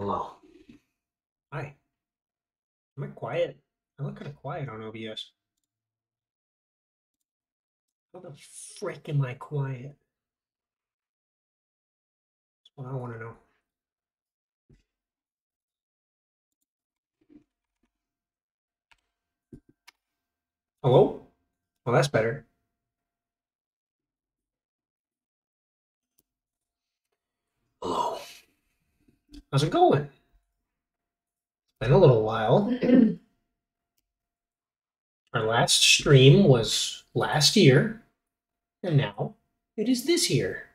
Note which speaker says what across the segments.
Speaker 1: Hello. Hi. Am I quiet? I look kind of quiet on OBS. How the frick am I quiet? That's what I want to know. Hello? Well, that's better. Hello. How's it going? Been a little while. Our last stream was last year, and now it is this year.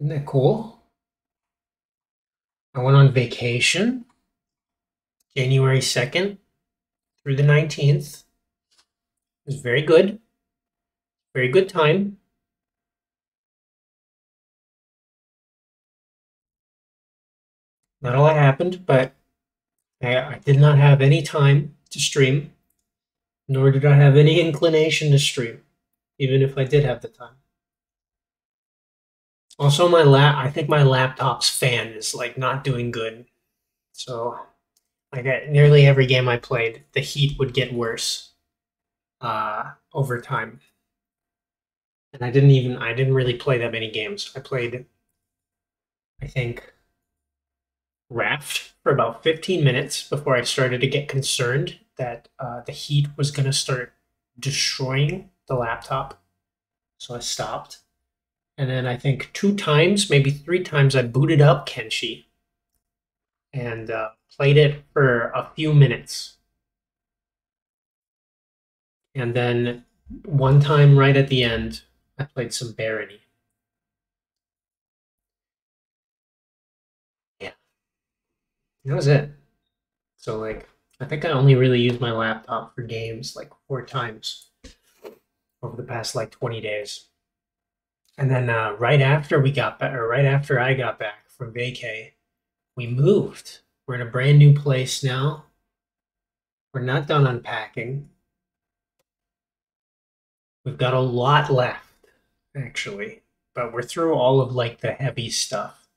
Speaker 1: Isn't that cool? I went on vacation January 2nd through the 19th. It was very good. Very good time. Not a lot happened, but I, I did not have any time to stream, nor did I have any inclination to stream, even if I did have the time. Also, my lap, I think my laptop's fan is like not doing good. So, like at nearly every game I played, the heat would get worse uh, over time. And I didn't even, I didn't really play that many games. I played, I think, Raft for about 15 minutes before I started to get concerned that uh, the heat was going to start destroying the laptop. So I stopped. And then I think two times, maybe three times, I booted up Kenshi and uh, played it for a few minutes. And then one time right at the end, I played some Barony. That was it. So, like, I think I only really used my laptop for games like four times over the past like 20 days. And then uh, right after we got back, or right after I got back from vacay, we moved. We're in a brand new place now. We're not done unpacking. We've got a lot left, actually, but we're through all of like the heavy stuff.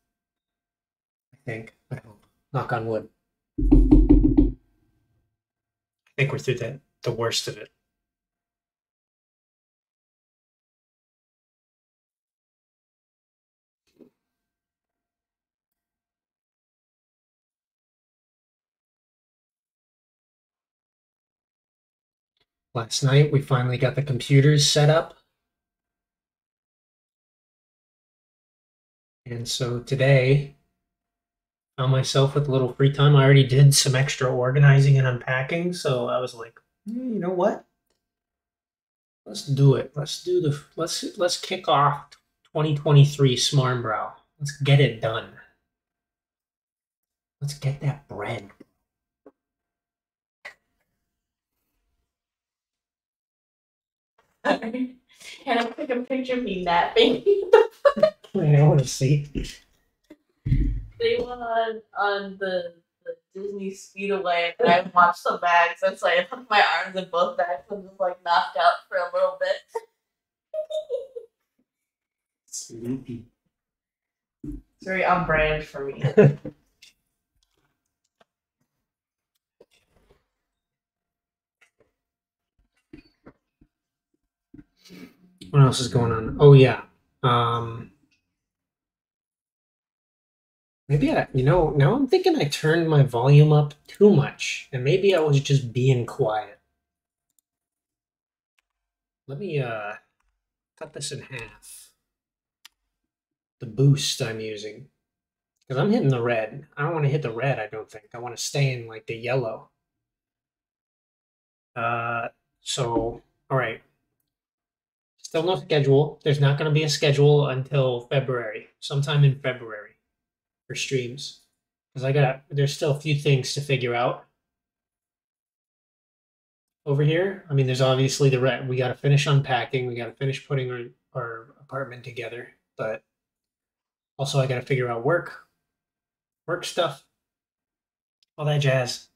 Speaker 1: I think. I hope. Knock on wood. I think we're through the, the worst of it. Last night we finally got the computers set up. And so today Found myself with a little free time. I already did some extra organizing and unpacking, so I was like, "Mm, you know what? Let's do it. Let's do the let's let's kick off 2023 Smarmbrow. Let's get it done. Let's get that bread.
Speaker 2: and I take a picture of me napping.
Speaker 1: I want to see.
Speaker 2: They went on on the, the Disney Speedway and I watched the bags and so I put my arms in both bags and just like knocked out for a little bit.
Speaker 1: Sleepy.
Speaker 2: It's very on brand for me.
Speaker 1: What else is going on? Oh yeah. Um maybe I you know, now I'm thinking I turned my volume up too much and maybe I was just being quiet. Let me uh cut this in half. The boost I'm using. Because I'm hitting the red. I don't want to hit the red, I don't think. I want to stay in like the yellow. Uh so all right. Still no schedule. There's not going to be a schedule until February, sometime in February for streams. Because I got, there's still a few things to figure out over here. I mean, there's obviously the re- we got to finish unpacking, we got to finish putting our, our apartment together, but also I got to figure out work, work stuff, all that jazz.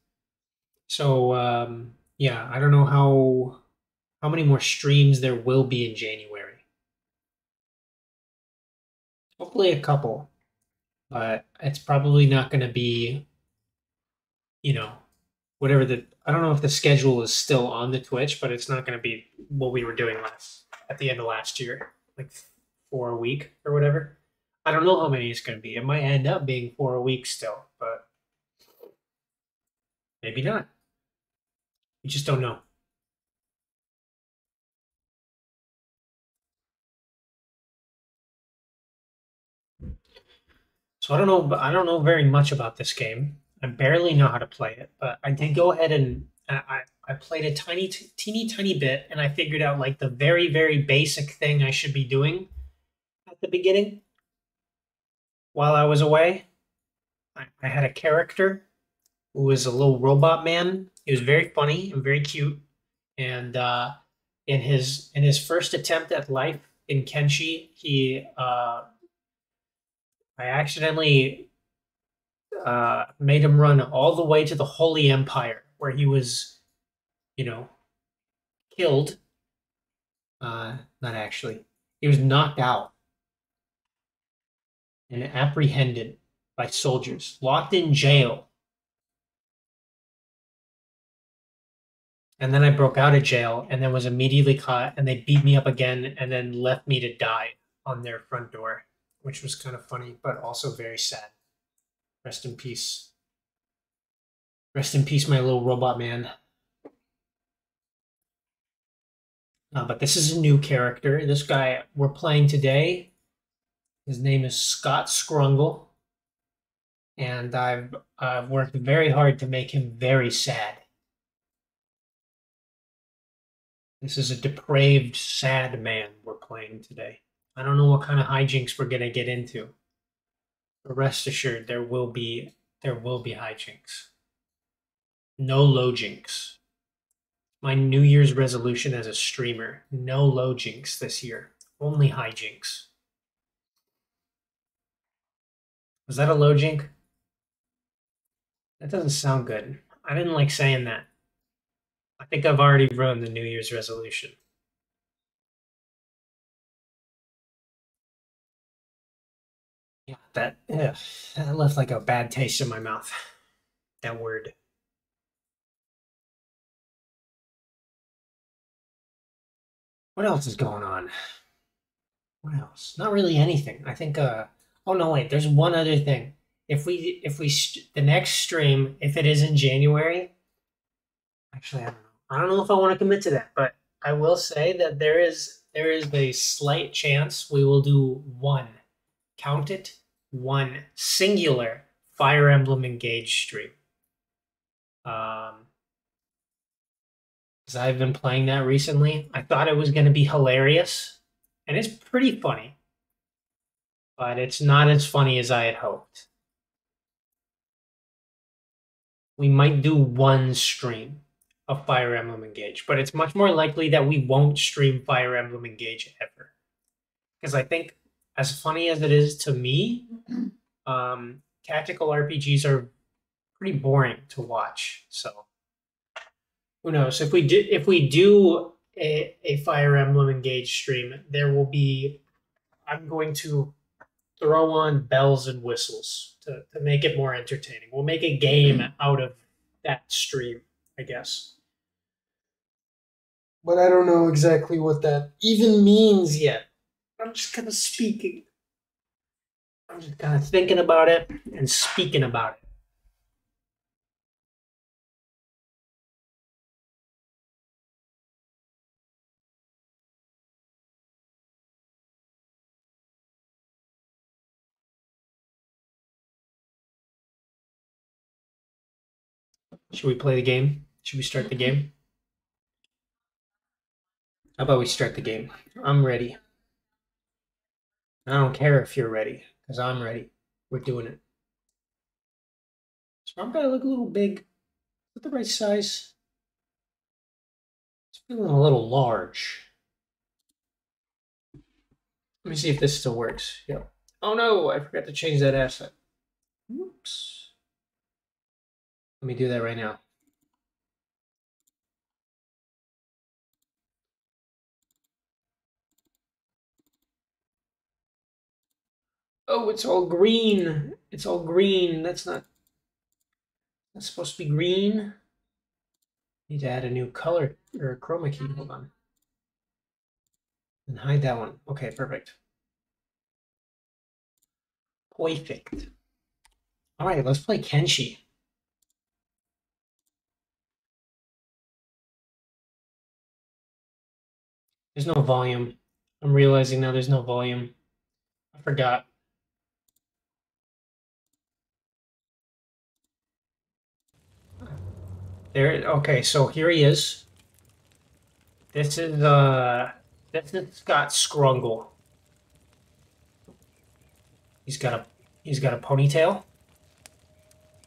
Speaker 1: So um, yeah, I don't know how how many more streams there will be in January. Hopefully a couple. But it's probably not going to be, you know, whatever the. I don't know if the schedule is still on the Twitch, but it's not going to be what we were doing last at the end of last year, like four a week or whatever. I don't know how many it's going to be. It might end up being four a week still, but maybe not. We just don't know. So I don't know. I don't know very much about this game. I barely know how to play it, but I did go ahead and I, I played a tiny, teeny, tiny bit, and I figured out like the very, very basic thing I should be doing at the beginning while I was away. I, I had a character who was a little robot man. He was very funny and very cute, and uh, in his in his first attempt at life in Kenshi, he uh, I accidentally uh, made him run all the way to the Holy Empire, where he was, you know, killed. Uh, not actually. He was knocked out and apprehended by soldiers, locked in jail. And then I broke out of jail and then was immediately caught, and they beat me up again and then left me to die on their front door which was kind of funny, but also very sad. Rest in peace. Rest in peace, my little robot man. Uh, but this is a new character. This guy we're playing today, his name is Scott Scrungle. And I've, I've worked very hard to make him very sad. This is a depraved, sad man we're playing today. I don't know what kind of hijinks we're gonna get into. But rest assured, there will be there will be hijinks. No low jinks. My New Year's resolution as a streamer: no low jinks this year. Only hijinks. Was that a low jink? That doesn't sound good. I didn't like saying that. I think I've already ruined the New Year's resolution. That yeah, that left like a bad taste in my mouth. That word. What else is going on? What else? Not really anything. I think. Uh. Oh no, wait. There's one other thing. If we if we the next stream, if it is in January, actually, I don't know. I don't know if I want to commit to that, but I will say that there is there is a slight chance we will do one. Count it one singular Fire Emblem Engage stream. Um, because I've been playing that recently. I thought it was going to be hilarious, and it's pretty funny, but it's not as funny as I had hoped. We might do one stream of Fire Emblem Engage, but it's much more likely that we won't stream Fire Emblem Engage ever. Because I think as funny as it is to me, um, tactical RPGs are pretty boring to watch. So who knows? If we do if we do a, a Fire Emblem Engage stream, there will be I'm going to throw on bells and whistles to, to make it more entertaining. We'll make a game out of that stream, I guess. But I don't know exactly what that even means yet. I'm just kind of speaking. I'm just kind of thinking about it and speaking about it. Should we play the game? Should we start the game? How about we start the game? I'm ready. I don't care if you're ready, because I'm ready. We're doing it. So I'm gonna look a little big. Is the right size? It's feeling a little large. Let me see if this still works. Yep. Oh no, I forgot to change that asset. Whoops. Let me do that right now. Oh, it's all green. It's all green. That's not. That's supposed to be green. Need to add a new color or a chroma key. Hold on. And hide that one. Okay, perfect. Perfect. All right, let's play Kenshi. There's no volume. I'm realizing now there's no volume. I forgot. There, okay, so here he is. This is, uh, this is Scott Scrungle. He's got a, he's got a ponytail.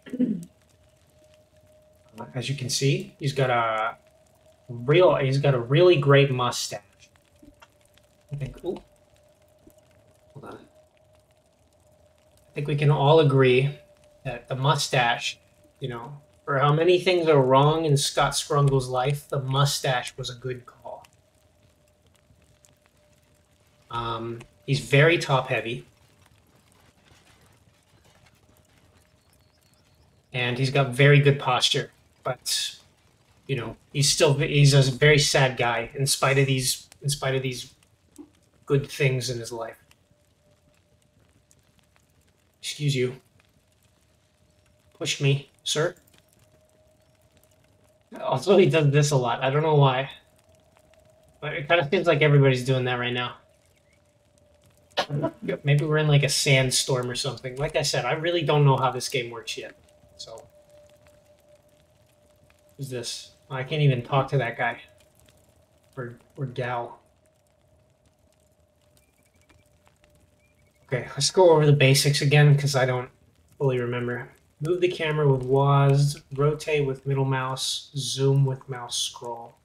Speaker 1: As you can see, he's got a real, he's got a really great mustache. I think, ooh. Hold on. I think we can all agree that the mustache, you know, for how many things are wrong in Scott Scrungle's life, the mustache was a good call. Um, he's very top heavy. And he's got very good posture, but you know, he's still he's a very sad guy in spite of these in spite of these good things in his life. Excuse you. Push me, sir. Also, he does this a lot. I don't know why. But it kind of seems like everybody's doing that right now. Maybe we're in like a sandstorm or something. Like I said, I really don't know how this game works yet. So. Who's this? Oh, I can't even talk to that guy. Or, or gal. Okay, let's go over the basics again because I don't fully remember. Move the camera with WASD, rotate with middle mouse, zoom with mouse scroll.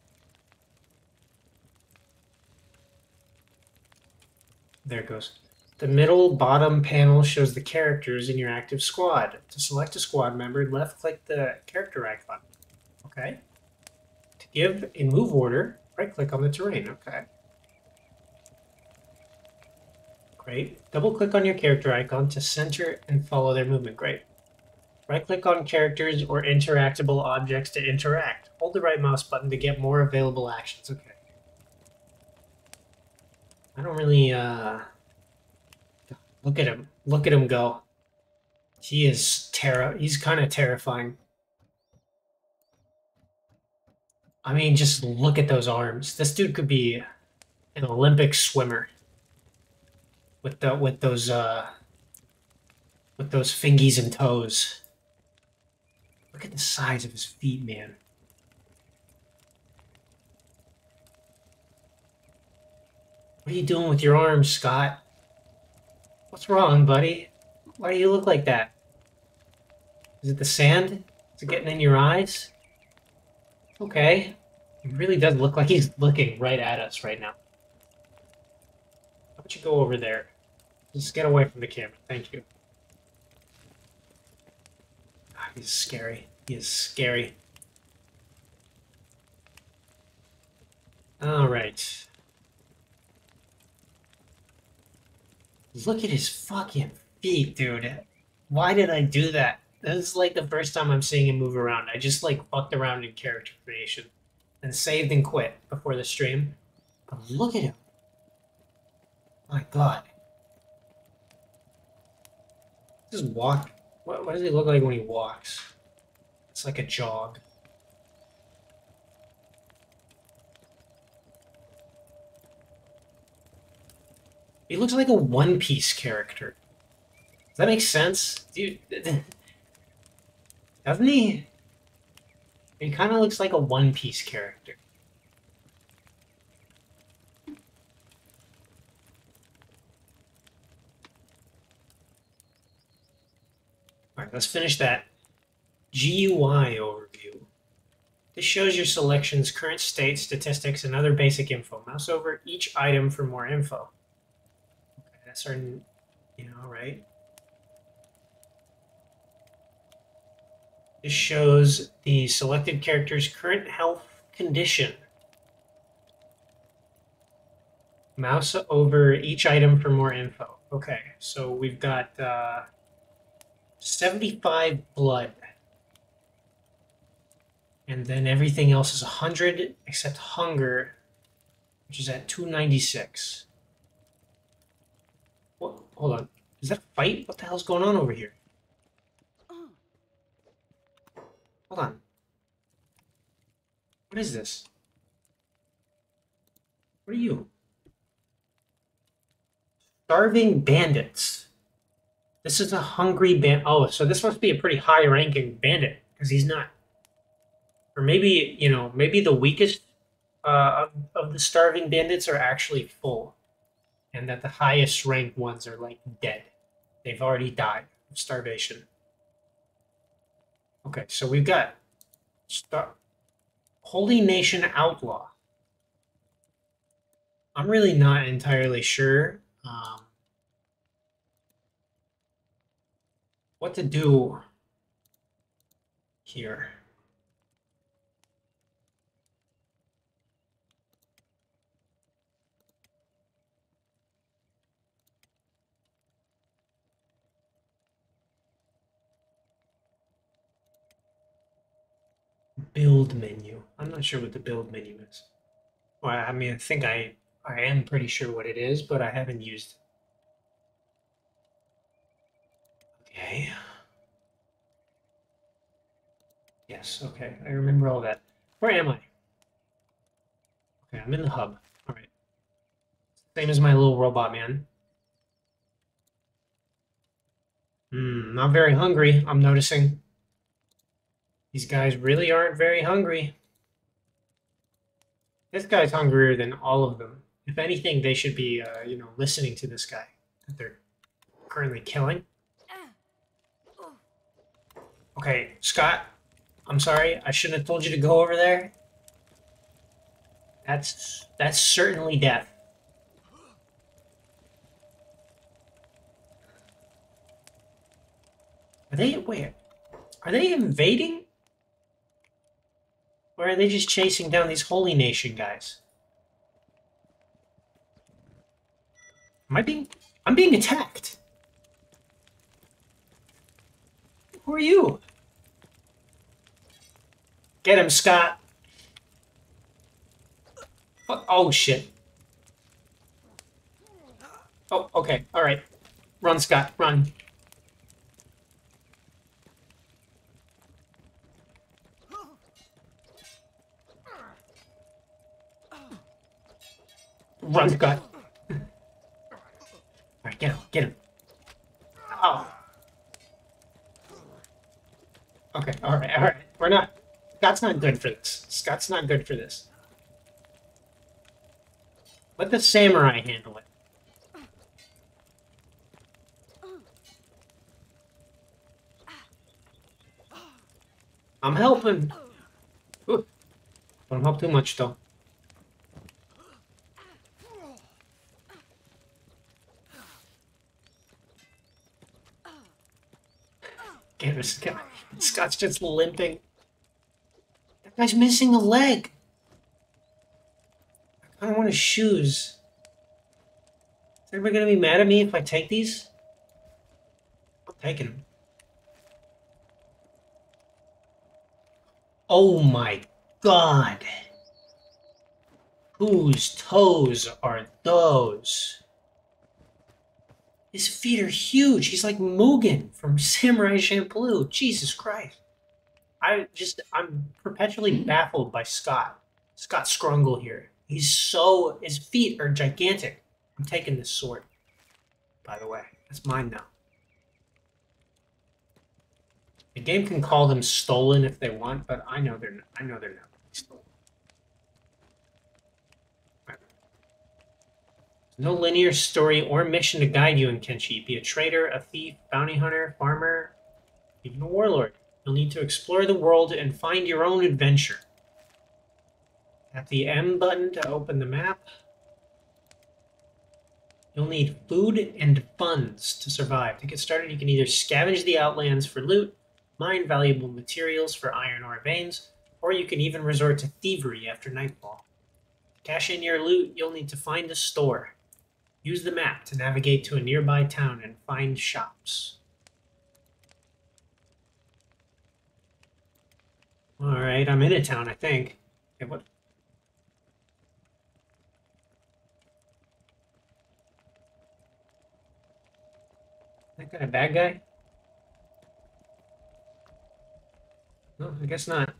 Speaker 1: There it goes. The middle bottom panel shows the characters in your active squad. To select a squad member, left click the character icon. Okay. To give a move order, right click on the terrain. Okay. Great. Double click on your character icon to center and follow their movement. Great. Right click on characters or interactable objects to interact. Hold the right mouse button to get more available actions. Okay. I don't really, uh... Look at him. Look at him go. He is terror. He's kind of terrifying. I mean, just look at those arms. This dude could be an Olympic swimmer with the with those uh with those fingies and toes. Look at the size of his feet, man. What are you doing with your arms, Scott? What's wrong, buddy? Why do you look like that? Is it the sand? Is it getting in your eyes? Okay. It really does look like he's looking right at us right now. How about you go over there? Just get away from the camera. Thank you. He's scary. He is scary. All right. Look at his fucking feet, dude. Why did I do that? This is like the first time I'm seeing him move around. I just like fucked around in character creation and saved and quit before the stream. But look at him. My god. Just walk. What, what does he look like when he walks? It's like a jog. He looks like a One Piece character. Does that make sense? Dude, doesn't he? He kind of looks like a One Piece character. Alright, let's finish that GUI overview. This shows your selection's current state, statistics, and other basic info. Mouse over each item for more info. Okay, that's our, you know, right? This shows the selected character's current health condition. Mouse over each item for more info. Okay, so we've got uh, 75 blood. And then everything else is 100 except hunger, which is at 296. What? Hold on. Is that a fight? What the hell's going on over here? Hold on. What is this? What are you? Starving bandits. This is a hungry band. Oh, so this must be a pretty high ranking bandit because he's not. Or maybe, you know, maybe the weakest uh, of, of the starving bandits are actually full. And that the highest ranked ones are like dead. They've already died of starvation. Okay, so we've got Star- Holy Nation Outlaw. I'm really not entirely sure um, what to do here. Build menu. I'm not sure what the build menu is. Well, I mean, I think I I am pretty sure what it is, but I haven't used it. Okay. Yes, okay. I remember all that. Where am I? Okay, I'm in the hub. Alright. Same as my little robot man. Hmm, not very hungry, I'm noticing. These guys really aren't very hungry. This guy's hungrier than all of them. If anything, they should be, uh, you know, listening to this guy that they're currently killing. Okay, Scott, I'm sorry. I shouldn't have told you to go over there. That's that's certainly death. Are they where? Are they invading? Or are they just chasing down these Holy Nation guys? Am I being... I'm being attacked. Who are you? Get him, Scott. Oh, oh, shit. Oh, okay. All right. Run, Scott. Run. Run, Scott. All right, get him. Get him. Oh. Okay, all right, all right. We're not. Scott's not good for this. Scott's not good for this. Let the samurai handle it. I'm helping. Ooh. Don't help too much, though. Get this guy. Scott's just limping. Guy's missing a leg. I kind of want his shoes. Is everybody gonna be mad at me if I take these? I'm taking them. Oh my god. Whose toes are those? His feet are huge. He's like Mugen from Samurai Champloo. Jesus Christ. I just, I'm perpetually hmm. baffled by Scott. Scott Scrungle here. He's so, his feet are gigantic. I'm taking this sword, by the way. That's mine now. The game can call them stolen if they want, but I know they're not, I know they're not stolen. No linear story or mission to guide you in Kenshi. Be a trader, a thief, bounty hunter, farmer, even a warlord. You'll need to explore the world and find your own adventure. Tap the M button to open the map. You'll need food and funds to survive. To get started, you can either scavenge the outlands for loot, mine valuable materials for iron ore veins, or you can even resort to thievery after nightfall. Cash in your loot, you'll need to find a store. Use the map to navigate to a nearby town and find shops. All right, I'm in a town, I think. Okay, what? That guy a bad guy? No, I guess not.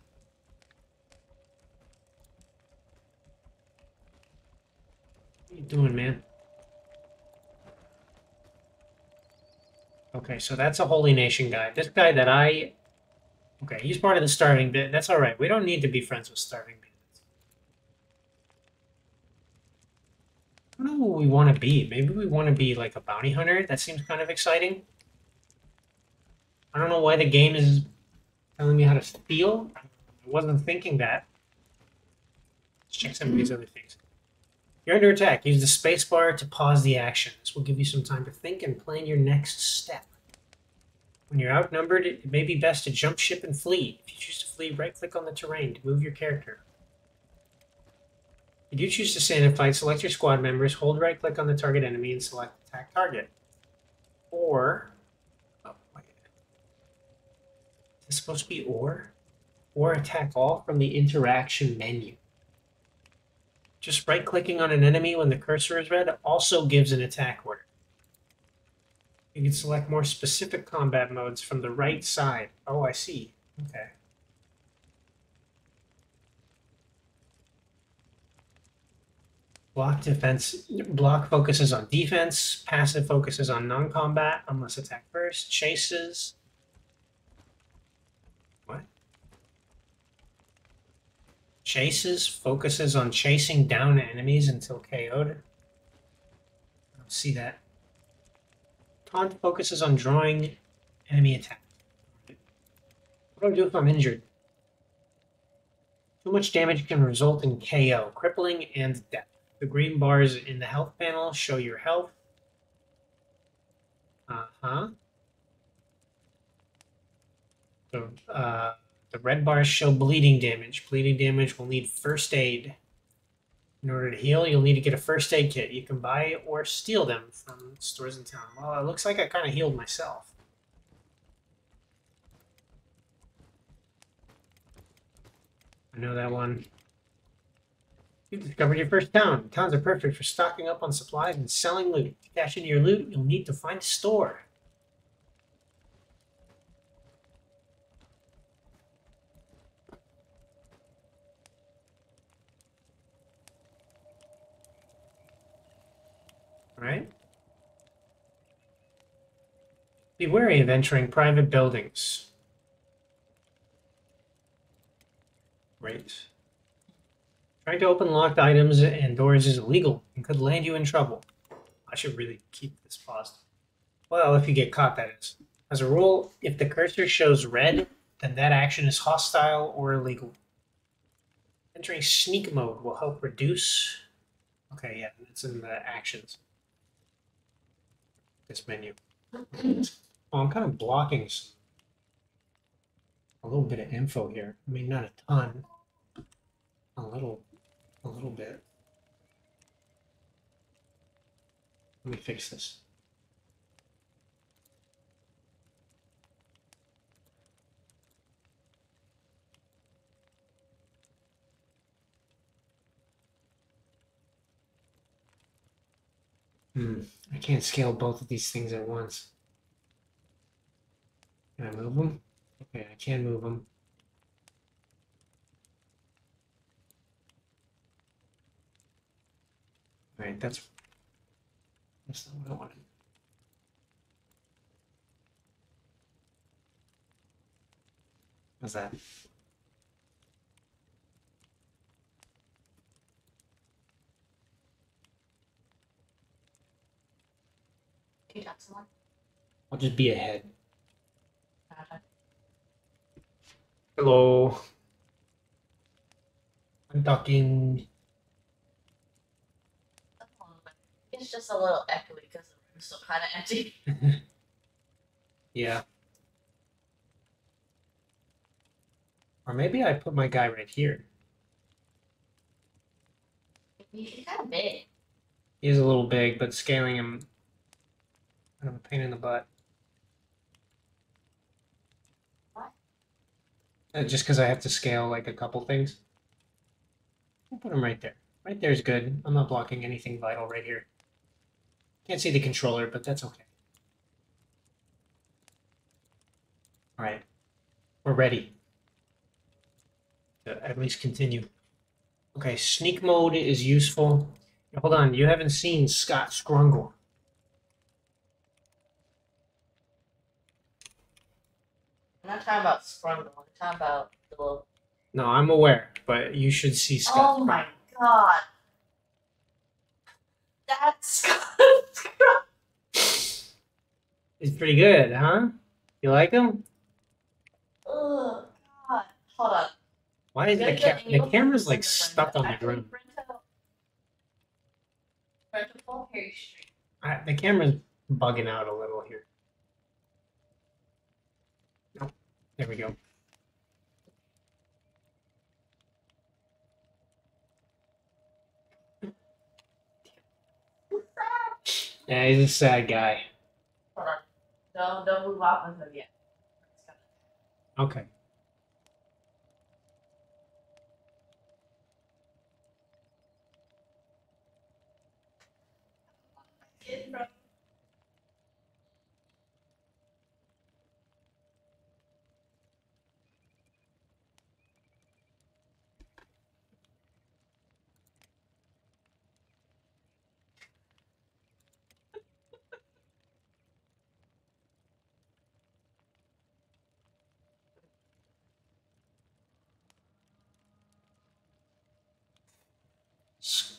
Speaker 1: What are you doing, man? Okay, so that's a Holy Nation guy. This guy that I... Okay, he's part of the starving bit. That's alright. We don't need to be friends with starving bandits. I don't know what we want to be. Maybe we want to be like a bounty hunter. That seems kind of exciting. I don't know why the game is telling me how to steal. I wasn't thinking that. Let's check some of these other things. You're under attack. Use the spacebar to pause the action. This will give you some time to think and plan your next step. When you're outnumbered, it may be best to jump ship and flee. If you choose to flee, right-click on the terrain to move your character. If you choose to stand and fight, select your squad members, hold right-click on the target enemy, and select attack target. Or... Oh, wait. Is this supposed to be or? Or attack all from the interaction menu. Just right clicking on an enemy when the cursor is red also gives an attack order. You can select more specific combat modes from the right side. Oh, I see. Okay. Block defense. Block focuses on defense. Passive focuses on non-combat unless attack first. Chases. What? Chases focuses on chasing down enemies until KO'd. I don't see that. Taunt focuses on drawing enemy attack. What do I do if I'm injured? Too much damage can result in KO, crippling, and death. The green bars in the health panel show your health. Uh-huh. So, uh, the red bars show bleeding damage. Bleeding damage will need first aid. In order to heal, you'll need to get a first aid kit. You can buy or steal them from stores in town. Well, it looks like I kind of healed myself. I know that one. You've discovered your first town. Towns are perfect for stocking up on supplies and selling loot. To cash into your loot, you'll need to find a store. Right? Be wary of entering private buildings. Great. Trying to open locked items and doors is illegal and could land you in trouble. I should really keep this paused. Well, if you get caught, that is. As a rule, if the cursor shows red, then that action is hostile or illegal. Entering sneak mode will help reduce. Okay, yeah, it's in the actions. This menu. Oh, I'm kind of blocking a little bit of info here. I mean, not a ton. A little, a little bit. Let me fix this. Hmm, I can't scale both of these things at once. Can I move them? Okay, I can move them. Alright, that's that's not what I wanted. How's that?
Speaker 2: You talk someone?
Speaker 1: I'll just be ahead.
Speaker 2: Gotcha.
Speaker 1: Hello. I'm talking.
Speaker 2: It's just a little echoey because the room's still kind of empty.
Speaker 1: Yeah. Or maybe I put my guy right here.
Speaker 2: He's kind of big.
Speaker 1: He is a little big, but scaling him kind of a pain in the butt.
Speaker 2: What?
Speaker 1: Uh, just because I have to scale like a couple things. I'll put them right there. Right there is good. I'm not blocking anything vital right here. Can't see the controller, but that's okay. All right, we're ready. To at least continue. Okay, sneak mode is useful. Hold on, you haven't seen Scott Scrungle.
Speaker 2: I'm not talking about Scrungle. I'm talking about the little.
Speaker 1: No, I'm aware, but you should see oh Scott.
Speaker 2: Oh my god. That's
Speaker 1: He's pretty good, huh? You like him?
Speaker 2: Oh god. Hold on.
Speaker 1: Why is the, ca- the camera's like stuck on the ground?
Speaker 2: print out- print a full Harry Street.
Speaker 1: I, the camera's bugging out a little here. Nope. There we go. Yeah, he's a sad guy.
Speaker 2: Hold on. Don't don't move off of him yet.
Speaker 1: Okay.
Speaker 2: Kid from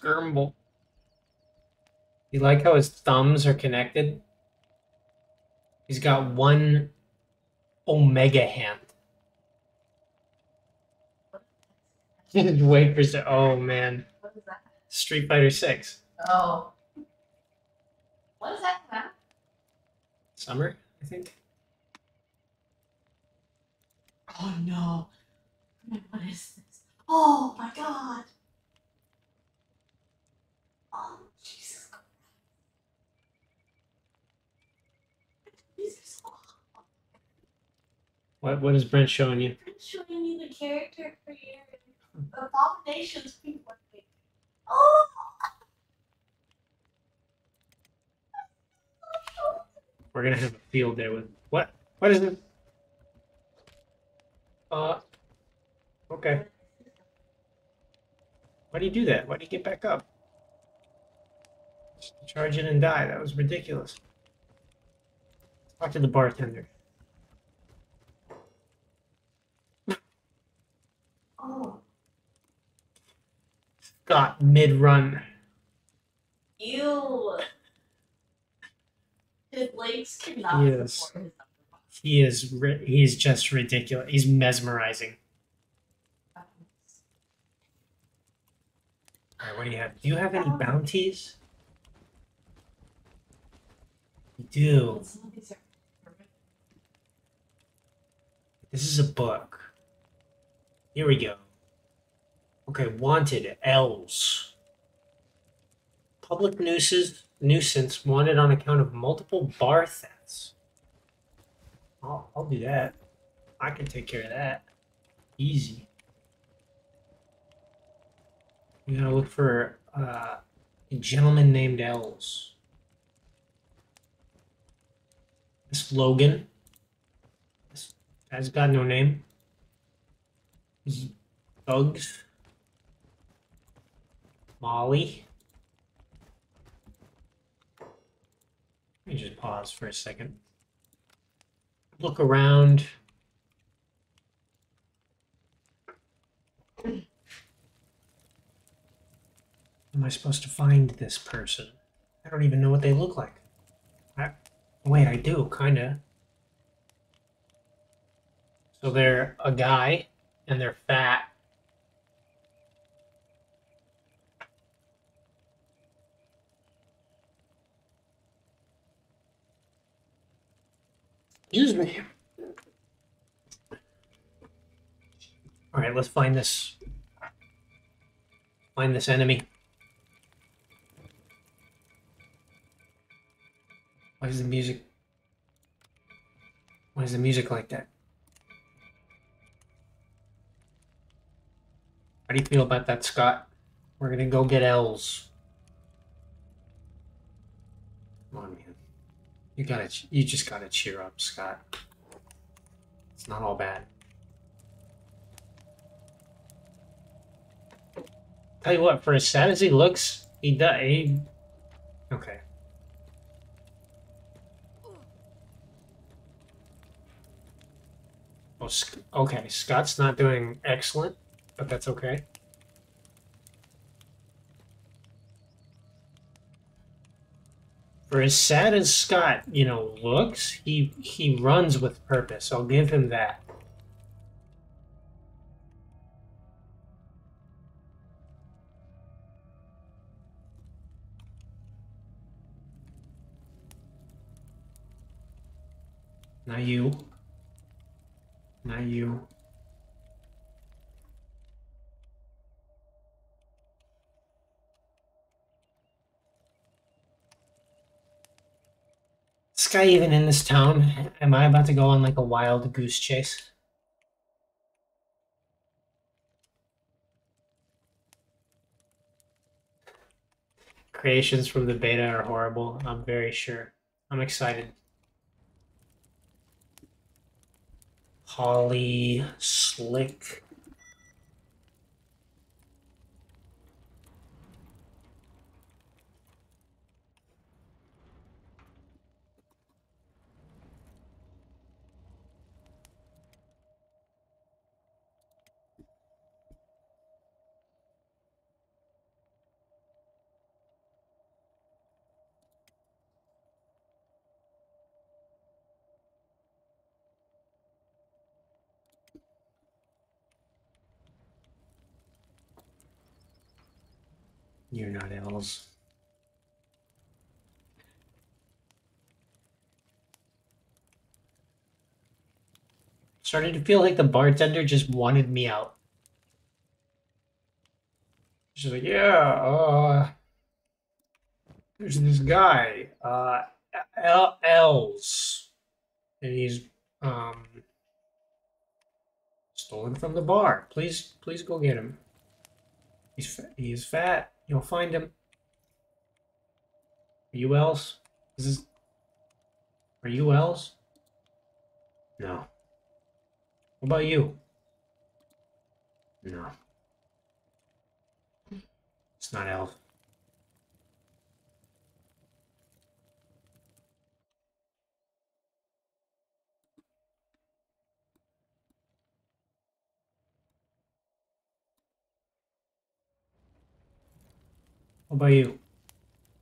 Speaker 1: Skirmble. You like how his thumbs are connected? He's got one omega hand. Wait for oh man.
Speaker 2: what is that?
Speaker 1: Street Fighter Six.
Speaker 2: Oh. What is that come out?
Speaker 1: Summer, I think.
Speaker 2: Oh no. What is this? Oh my god. Oh Jesus Christ.
Speaker 1: What what is Brent showing you?
Speaker 2: I'm showing you the character creator. Abominations people make. Oh
Speaker 1: We're gonna have a field day with what? What is it? Uh okay. Why do you do that? Why do you get back up? Charge it and die. That was ridiculous. Talk to the bartender.
Speaker 2: Oh.
Speaker 1: Got mid run.
Speaker 2: Ew. His legs cannot
Speaker 1: Yes.
Speaker 2: support his upper body.
Speaker 1: He is ri- he is just ridiculous. He's mesmerizing. All right, what do you have? Do you have any um, bounties? You do. This is a book. Here we go. Okay, wanted L's. Public nuisance nuisance wanted on account of multiple bar thefts. I'll, I'll do that. I can take care of that. Easy. We gotta look for uh, a gentleman named L's. This Logan. This has got no name. Bugs. Molly. Let me just pause for a second. Look around. Am I supposed to find this person? I don't even know what they look like. Wait, I do, kinda. So they're a guy, and they're fat. Excuse me. All right, let's find this. Find this enemy. Why is the music? Why is the music like that? How do you feel about that, Scott? We're gonna go get L's. Come on, man. You gotta, you just gotta cheer up, Scott. It's not all bad. Tell you what, for as sad as he looks, he does. He... Okay. Sc- okay, Scott's not doing excellent, but that's okay. For as sad as Scott, you know, looks, he he runs with purpose. I'll give him that. Not you. Not you. Is this guy even in this town? Am I about to go on like a wild goose chase? Creations from the beta are horrible. I'm very sure. I'm excited. Holly, Slick. You're not L's. Starting to feel like the bartender just wanted me out. She's like, yeah, uh, there's this guy, uh, L- L's, and he's, um, stolen from the bar. Please, please go get him. He's fa- he's fat. You'll find him. Are you else? Is this? Are you else? No. What about you? No. It's not elf. What about you?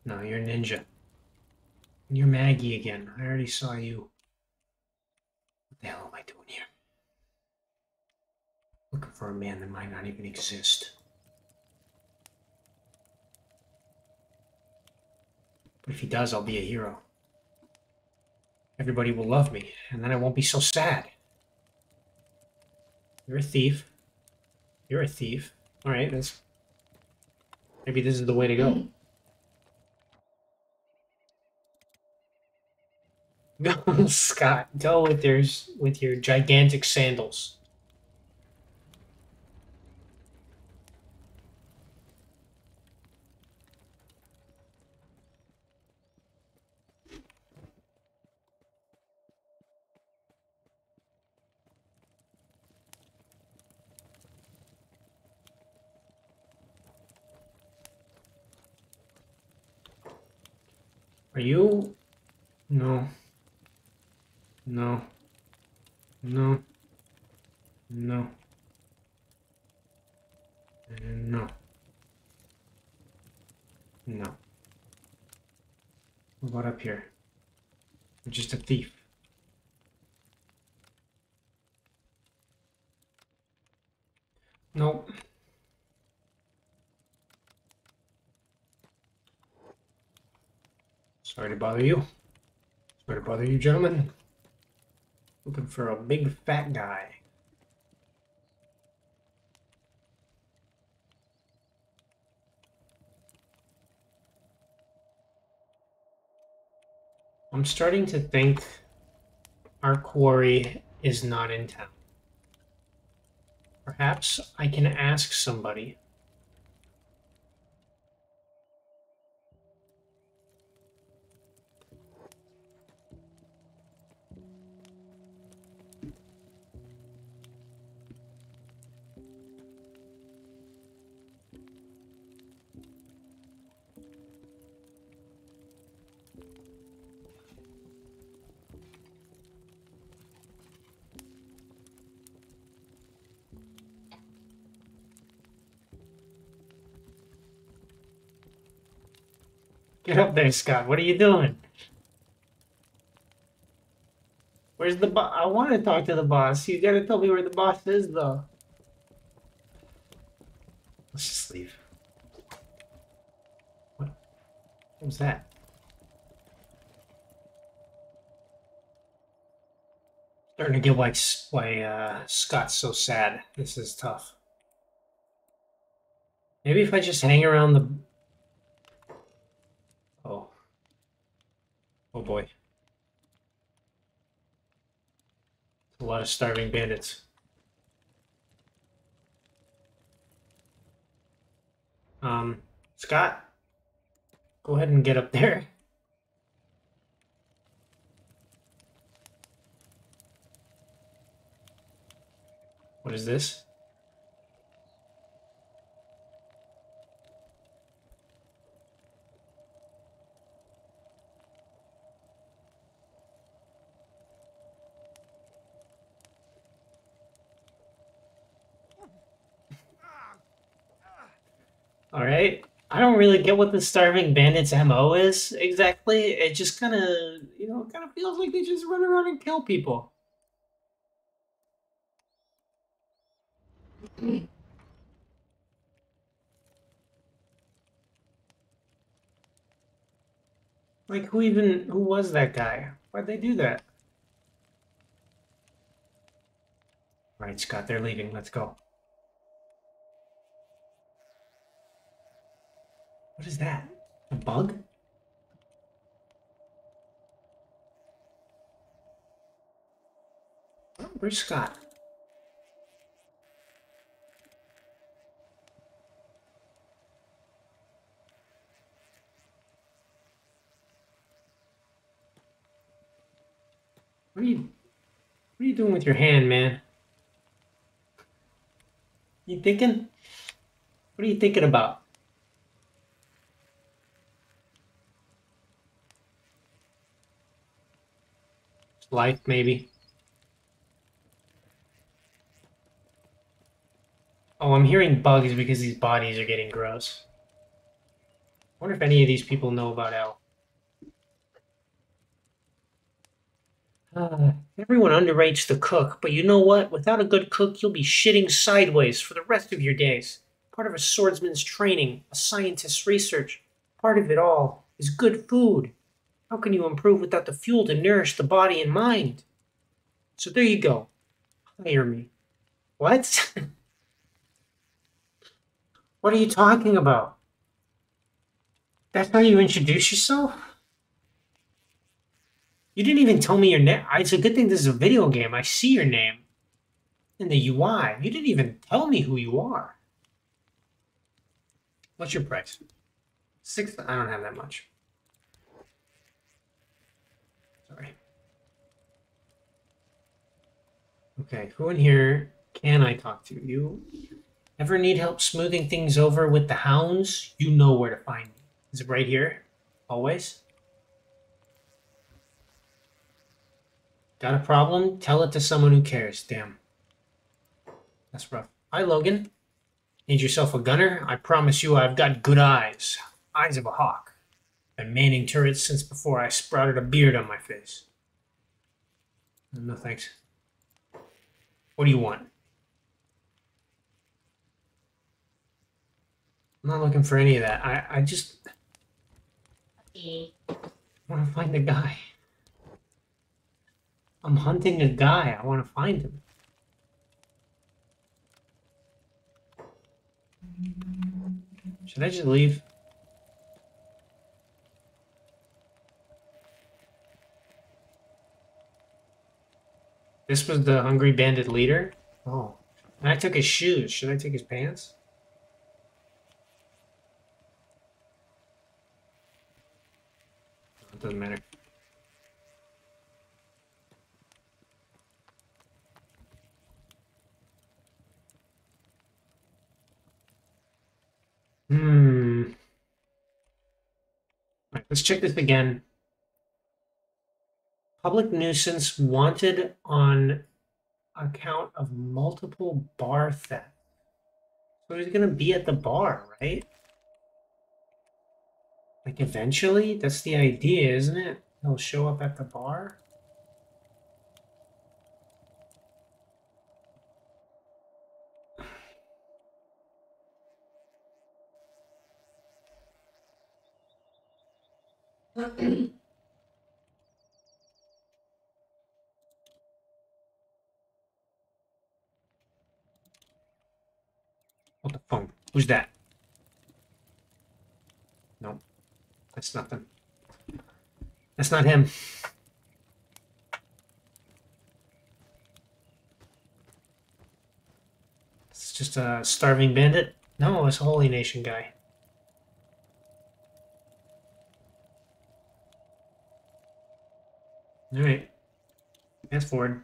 Speaker 1: No, you're ninja. You're Maggie again. I already saw you. What the hell am I doing here? Looking for a man that might not even exist. But if he does, I'll be a hero. Everybody will love me, and then I won't be so sad. You're a thief. You're a thief. Alright, that's Maybe this is the way to go. Go, Scott. Go with your with your gigantic sandals. Are you? No. No. No. No. No. No. What up here? I'm just a thief. Nope. Sorry to bother you. Sorry to bother you, gentlemen. Looking for a big fat guy. I'm starting to think our quarry is not in town. Perhaps I can ask somebody. Get up there, Scott. What are you doing? Where's the boss? I want to talk to the boss. You gotta tell me where the boss is, though. Let's just leave. What? What was that? Starting to get why, why uh, Scott's so sad. This is tough. Maybe if I just hang around the Oh. Oh boy. A lot of starving bandits. Um, Scott, go ahead and get up there. What is this? All right. I don't really get what the starving bandits MO is exactly. It just kind of, you know, kind of feels like they just run around and kill people. Like who even who was that guy? Why'd they do that? All right, Scott, they're leaving. Let's go. What is that? A bug? Oh, where's Scott? What are you what are you doing with your hand, man? You thinking? What are you thinking about? Life, maybe. Oh, I'm hearing bugs because these bodies are getting gross. I wonder if any of these people know about L. Uh, everyone underrates the cook, but you know what? Without a good cook, you'll be shitting sideways for the rest of your days. Part of a swordsman's training, a scientist's research, part of it all is good food. How can you improve without the fuel to nourish the body and mind? So there you go. Hire me. What? what are you talking about? That's how you introduce yourself? You didn't even tell me your name. It's a good thing this is a video game. I see your name in the UI. You didn't even tell me who you are. What's your price? Six. I don't have that much. Sorry. Okay, who in here can I talk to? You ever need help smoothing things over with the hounds? You know where to find me. Is it right here? Always? Got a problem? Tell it to someone who cares. Damn. That's rough. Hi, Logan. Need yourself a gunner? I promise you I've got good eyes. Eyes of a hawk. Been manning turrets since before I sprouted a beard on my face. No thanks. What do you want? I'm not looking for any of that. I, I just want to find a guy. I'm hunting a guy. I want to find him. Should I just leave? This was the hungry bandit leader? Oh. And I took his shoes. Should I take his pants? It doesn't matter. Hmm. Right, let's check this again. Public nuisance wanted on account of multiple bar theft. So he's gonna be at the bar, right? Like eventually? That's the idea, isn't it? He'll show up at the bar? What the phone? Who's that? No, that's nothing. That's not him. It's just a starving bandit. No, it's a Holy Nation guy. All right. Fast forward.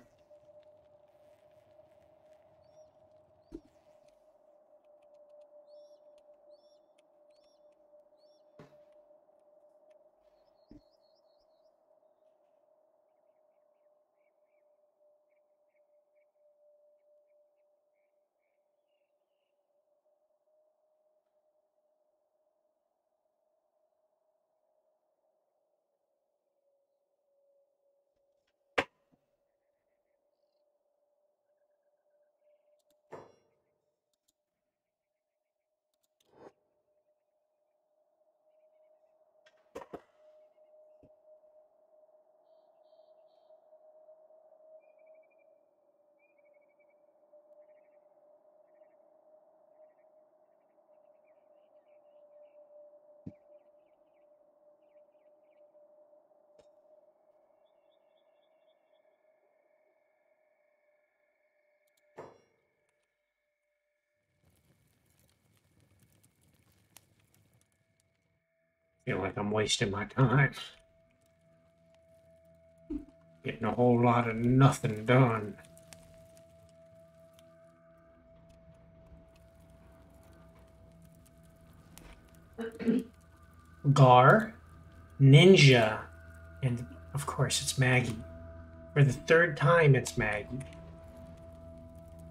Speaker 1: Feel like I'm wasting my time. Getting a whole lot of nothing done. Gar, Ninja, and of course it's Maggie. For the third time, it's Maggie.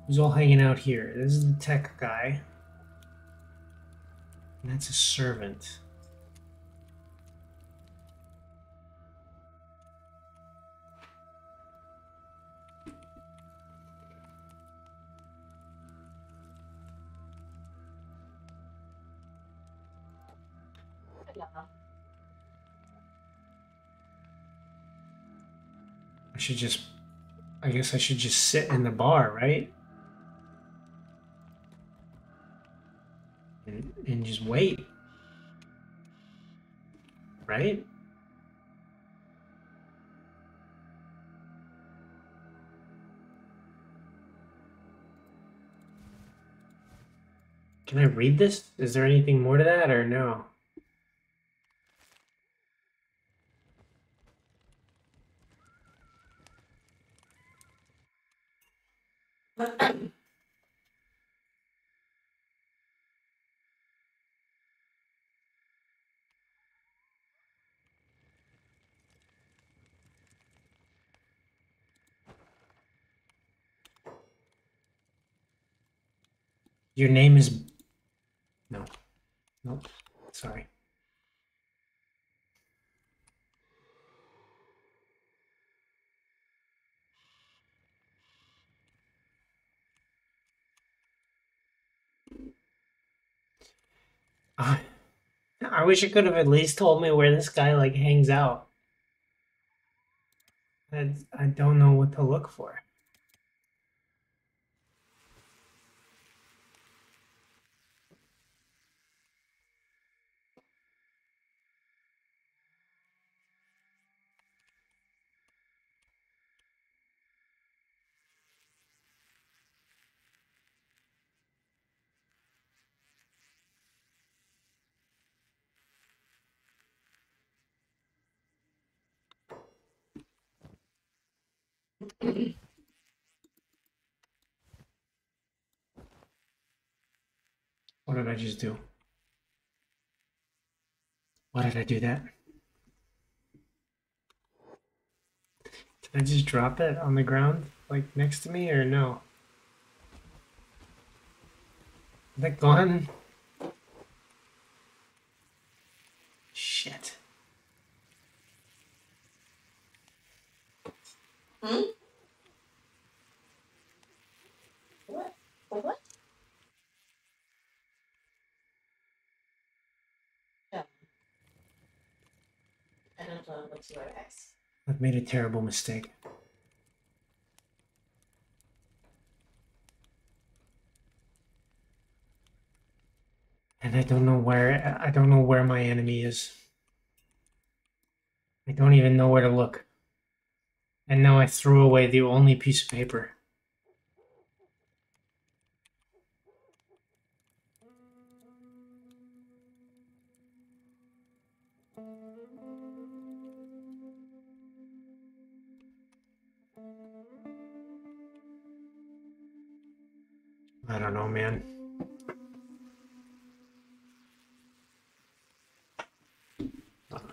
Speaker 1: Who's all hanging out here? This is the tech guy. And that's a servant. Should just. I guess I should just sit in the bar, right? And, and just wait. Right? Can I read this? Is there anything more to that or no? Your name is. No. Nope. Sorry. I, wish you could have at least told me where this guy like hangs out. I, I don't know what to look for. What did I just do? Why did I do that? Did I just drop it on the ground, like next to me, or no? Is that gone? Shit.
Speaker 2: Hmm? What? What? Asking.
Speaker 1: I've made a terrible mistake. And I don't know where I don't know where my enemy is. I don't even know where to look. And now I threw away the only piece of paper. I don't know, man.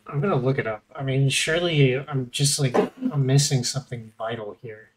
Speaker 1: I'm gonna look it up. I mean, surely I'm just like I'm missing something vital here.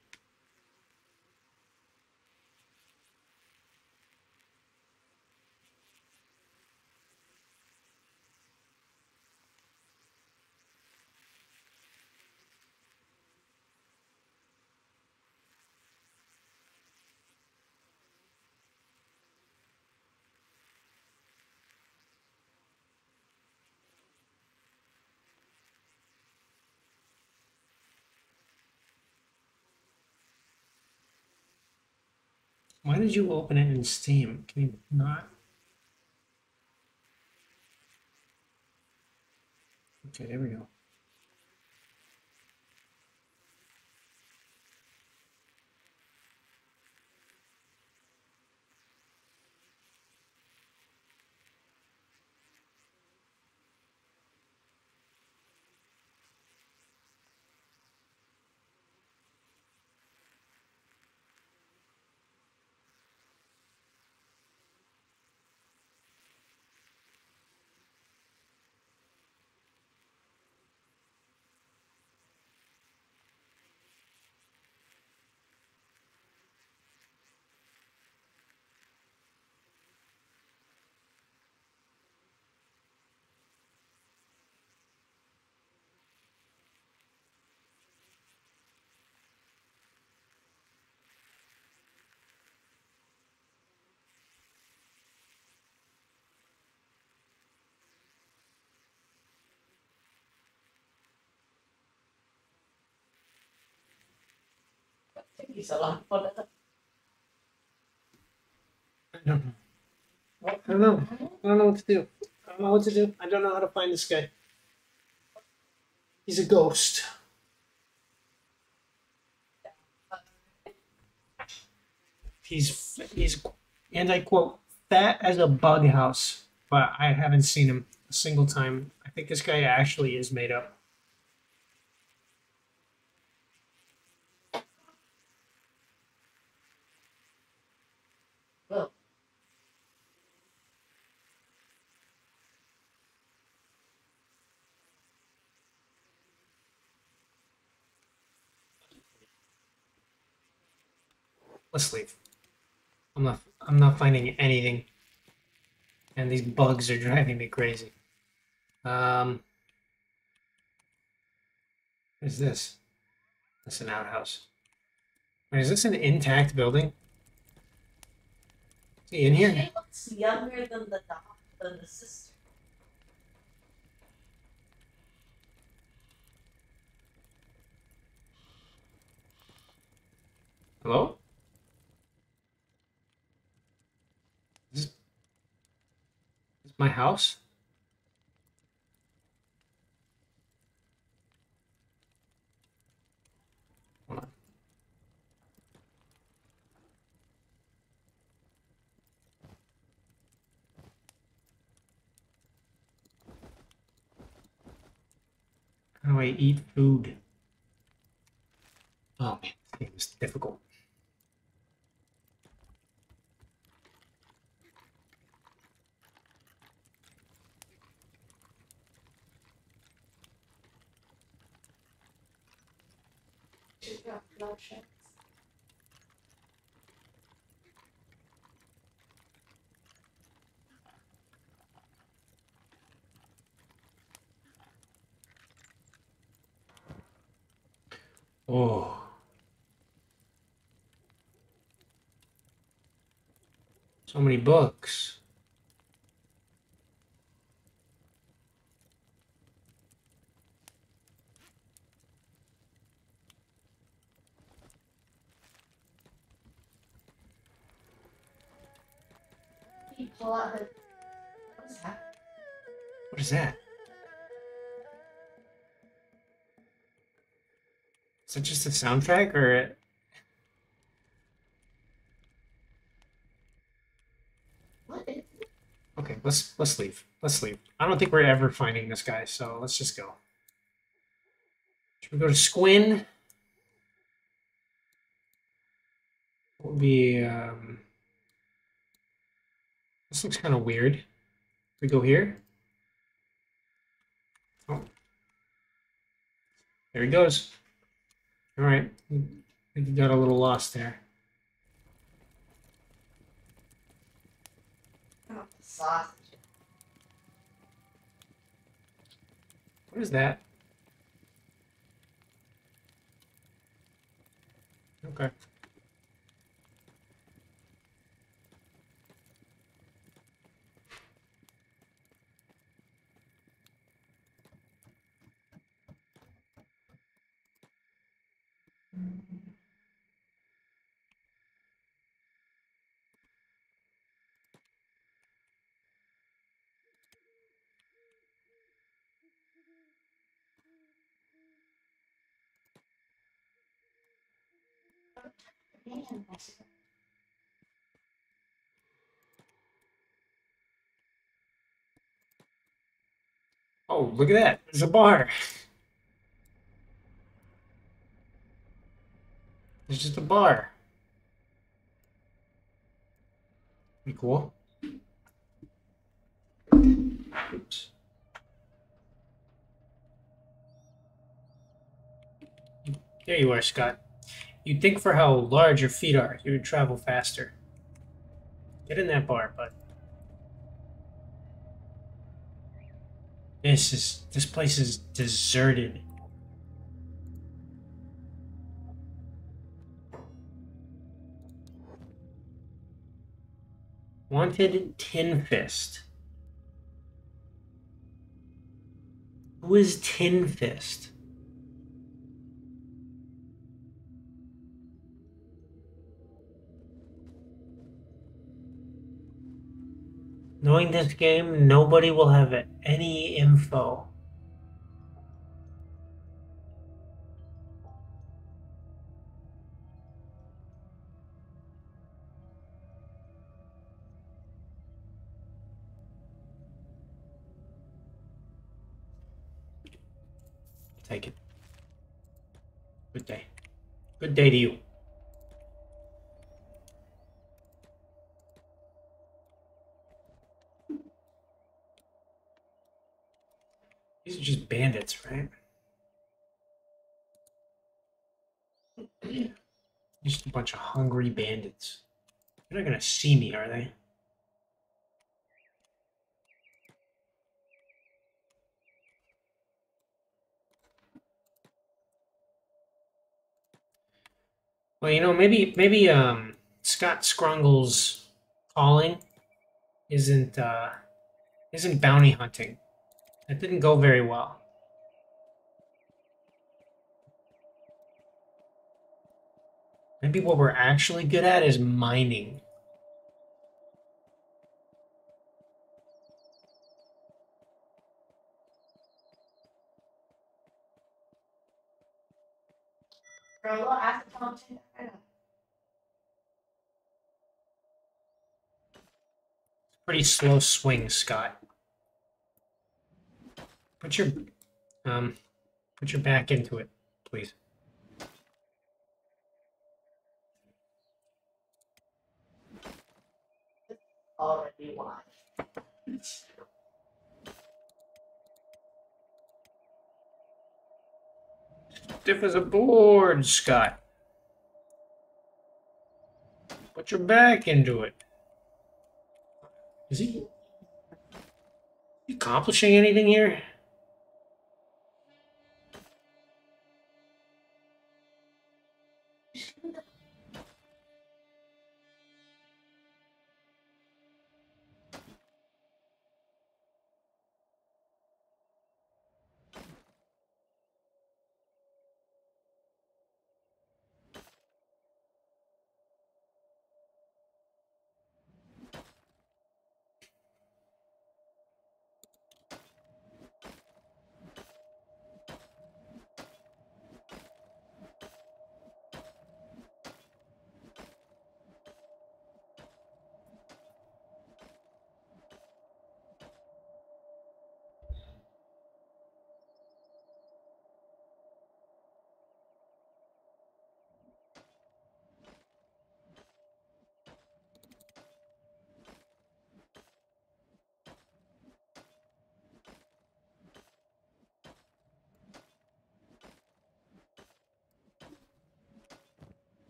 Speaker 1: Why did you open it in Steam? Can you not? Okay, there we go.
Speaker 2: So long for that.
Speaker 1: I don't know. I don't know. I don't know what to do. I don't know what to do. I don't know how to find this guy. He's a ghost. He's he's and I quote fat as a bug house, but I haven't seen him a single time. I think this guy actually is made up.
Speaker 2: Well,
Speaker 1: Let's leave. I'm not I'm not finding anything. And these bugs are driving me crazy. Um what is this? That's an outhouse. Wait, is this an intact building? Is he in here?
Speaker 2: She looks younger than the doc than the sister.
Speaker 1: Hello? Is this, is this my house? How do I eat food? Oh man, this difficult.
Speaker 2: Should go
Speaker 1: Oh. So many books.
Speaker 2: Pull out her. What's that?
Speaker 1: What is that? Is that just a soundtrack or
Speaker 2: What is
Speaker 1: okay, let's let's leave. Let's leave. I don't think we're ever finding this guy, so let's just go. Should we go to Squin? What would be um this looks kind of weird. We go here. Oh. There he goes. All right. I think you got a little lost there.
Speaker 2: oh, sausage?
Speaker 1: What is that? Okay. Oh, look at that. There's a bar. There's just a bar. Pretty cool. Oops. There you are, Scott. You'd think for how large your feet are, you would travel faster. Get in that bar, bud. This is this place is deserted. Wanted Tin Fist. Who is Tin Fist? Knowing this game, nobody will have any info. Take it. Good day. Good day to you. These are just bandits, right? Just a bunch of hungry bandits. They're not gonna see me, are they? Well, you know, maybe maybe um Scott Scrungle's calling isn't uh isn't bounty hunting. That didn't go very well. Maybe what we're actually good at is mining.
Speaker 2: For a little acetone too. I know.
Speaker 1: Pretty slow swing, Scott. Put your um, put your back into it, please.
Speaker 2: Already watched.
Speaker 1: Stiff as a board, Scott. Put your back into it. Is he, he accomplishing anything here?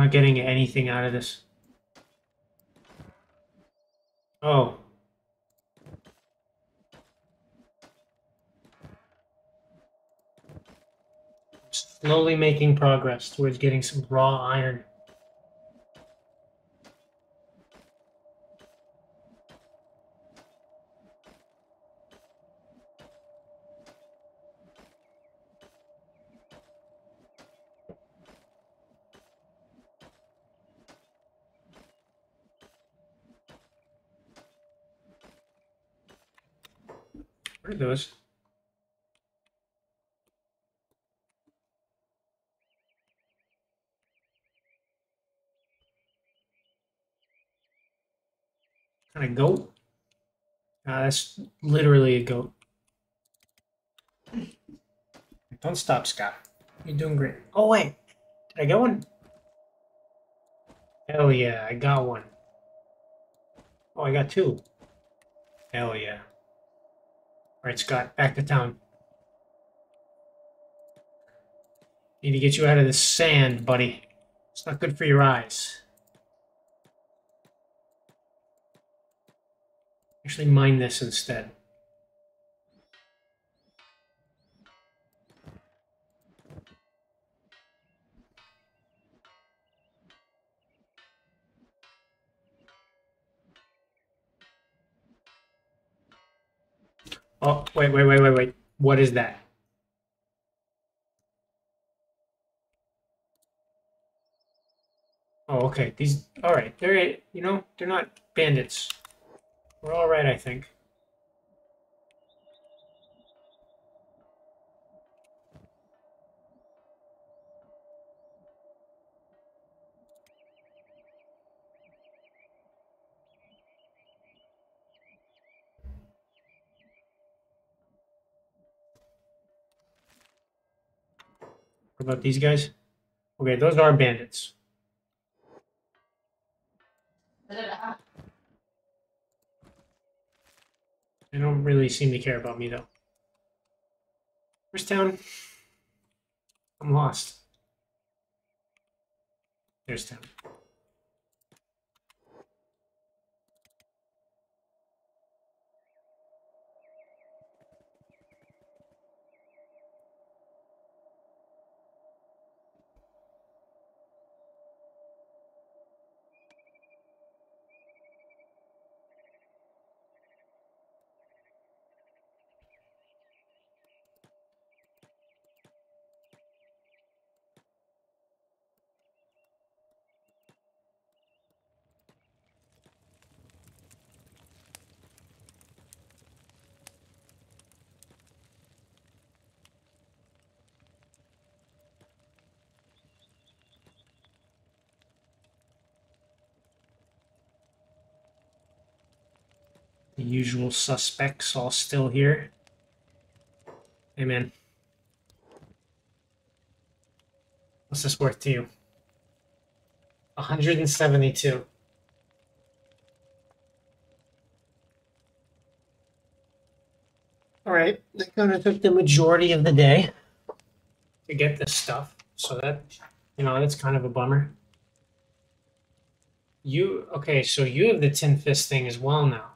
Speaker 1: Not getting anything out of this. Oh. Slowly making progress towards getting some raw iron. Those? Kind of goat? Ah, that's literally a goat. Don't stop, Scott. You're doing great. Oh, wait. Did I get one? Hell yeah, I got one. Oh, I got two. Hell yeah. All right, Scott, back to town. Need to get you out of this sand, buddy. It's not good for your eyes. Actually, mine this instead. Oh, wait, wait, wait, wait, wait. What is that? Oh, okay. These, all right. They're, you know, they're not bandits. We're all right, I think. What about these guys? Okay, those are bandits. They don't really seem to care about me, though. Where's town? I'm lost. There's town. usual suspects all still here. Hey, Amen. What's this worth to you? 172. All right, that kind of took the majority of the day to get this stuff. So that, you know, that's kind of a bummer. You, okay, so you have the Tin Fist thing as well now.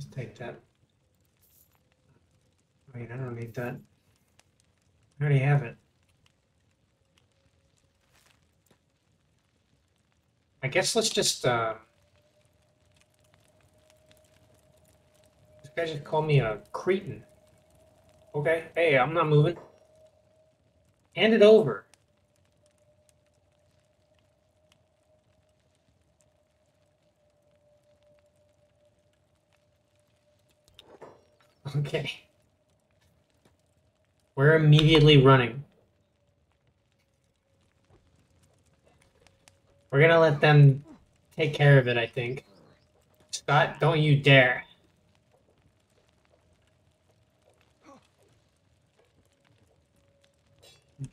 Speaker 1: Just take that. I mean, I don't need that. I already have it. I guess let's just, uh... This guy just called me a cretin. Okay, hey, I'm not moving. Hand it over. Okay. We're immediately running. We're gonna let them take care of it, I think. Scott, don't you dare.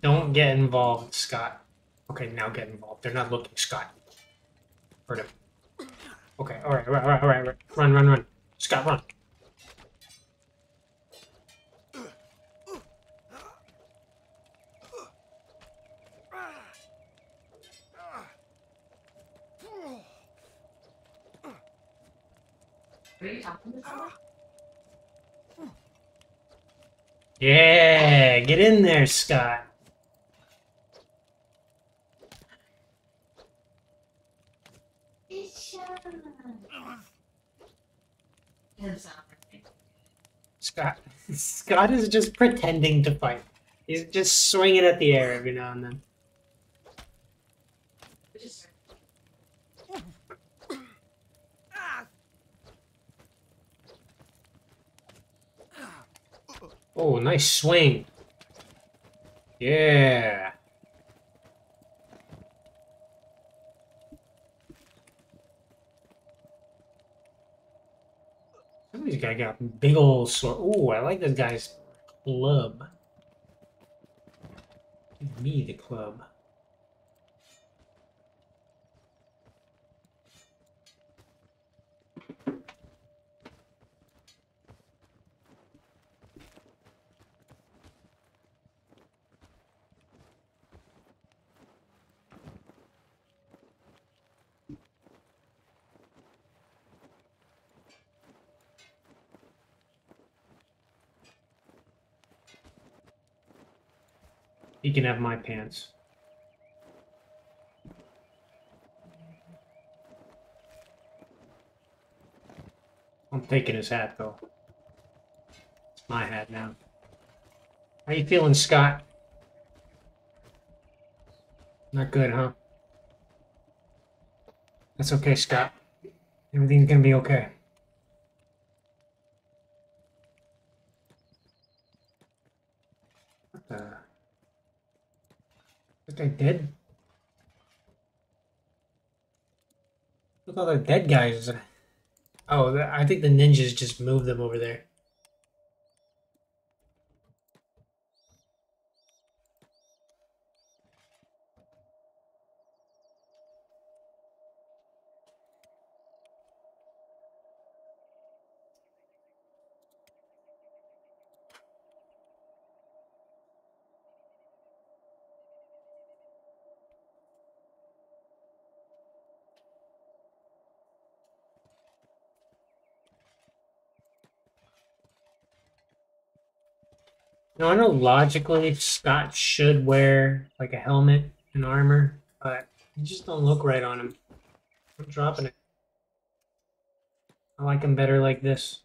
Speaker 1: Don't get involved, Scott. Okay, now get involved. They're not looking, Scott. Hurt him. Okay, alright, alright, alright, alright. Run, run, run. Scott, run.
Speaker 2: Are you talking to someone?
Speaker 1: Yeah, get in there, Scott. Scott. Scott is just pretending to fight. He's just swinging at the air every now and then.
Speaker 2: We just-
Speaker 1: Oh, nice swing. Yeah. Somebody's guy got big old sword. Oh, I like this guy's club. Give me the club. He can have my pants. I'm taking his hat though. It's my hat now. How you feeling, Scott? Not good, huh? That's okay, Scott. Everything's gonna be okay. Guy dead? Look at all the dead guys. Oh, I think the ninjas just moved them over there. Now I know logically Scott should wear like a helmet and armor, but you just don't look right on him. I'm dropping it. I like him better like this.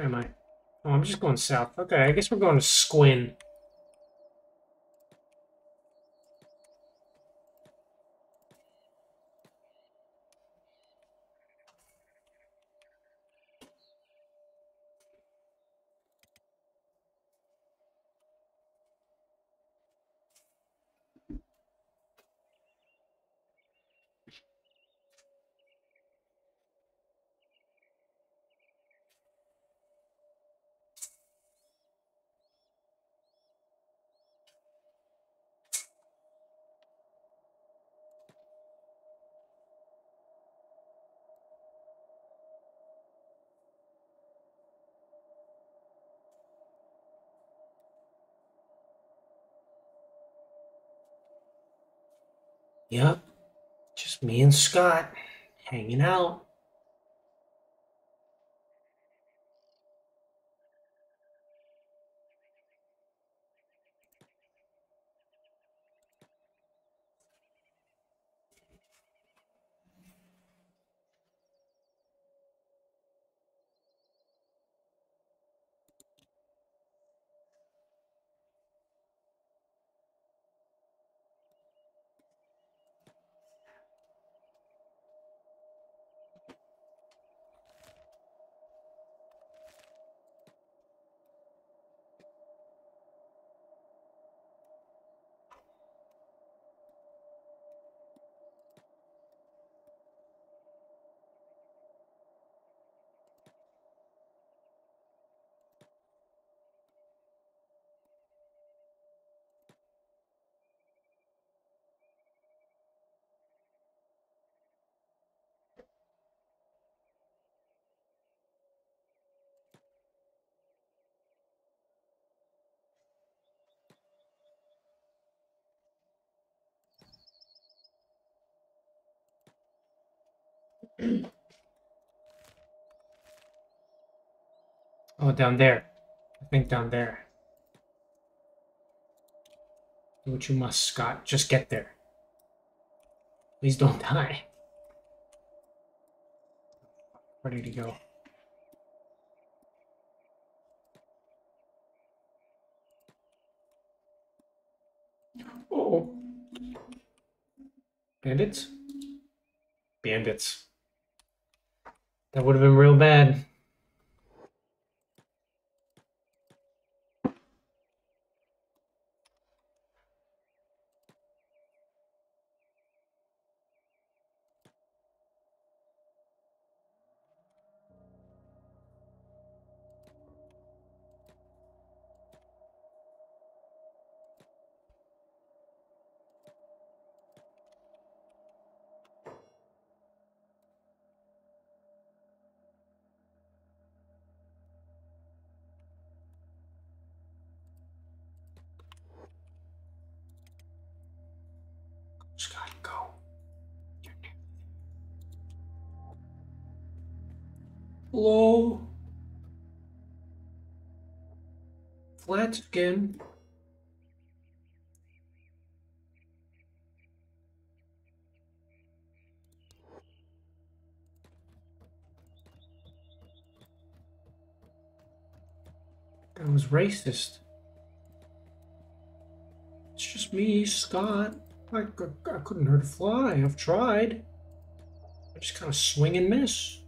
Speaker 1: Where am I? Oh, I'm just going south. Okay, I guess we're going to Squin. Yep. Just me and Scott hanging out. Oh, down there. I think down there. Do what you must, Scott. Just get there. Please don't die. Ready to go. Oh. Bandits? Bandits. That would have been real bad. Flat skin. I was racist. It's just me, Scott. I, I, I couldn't hurt a fly. I've tried. I just kind of swing and miss.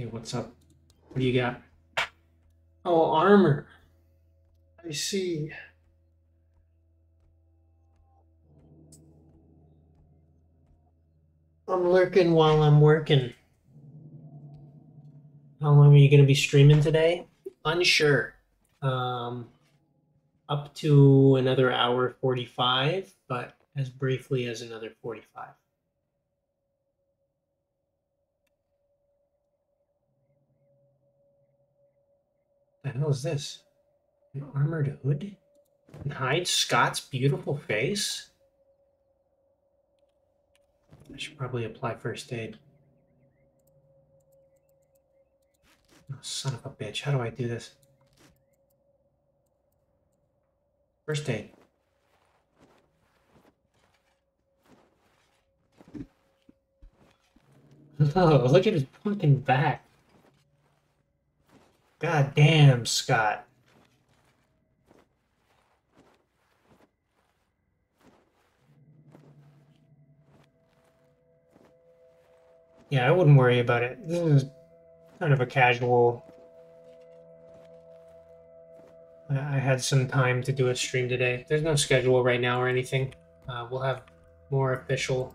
Speaker 1: Hey, what's up? What do you got? Oh, armor. I see. I'm lurking while I'm working. How long are you going to be streaming today? Unsure. Um, up to another hour 45, but as briefly as another 45. The hell is this? An armored hood? And hide Scott's beautiful face? I should probably apply first aid. Oh, son of a bitch. How do I do this? First aid. Oh, look at his fucking back. God damn, Scott. Yeah, I wouldn't worry about it. This is kind of a casual. I had some time to do a stream today. There's no schedule right now or anything. Uh, we'll have more official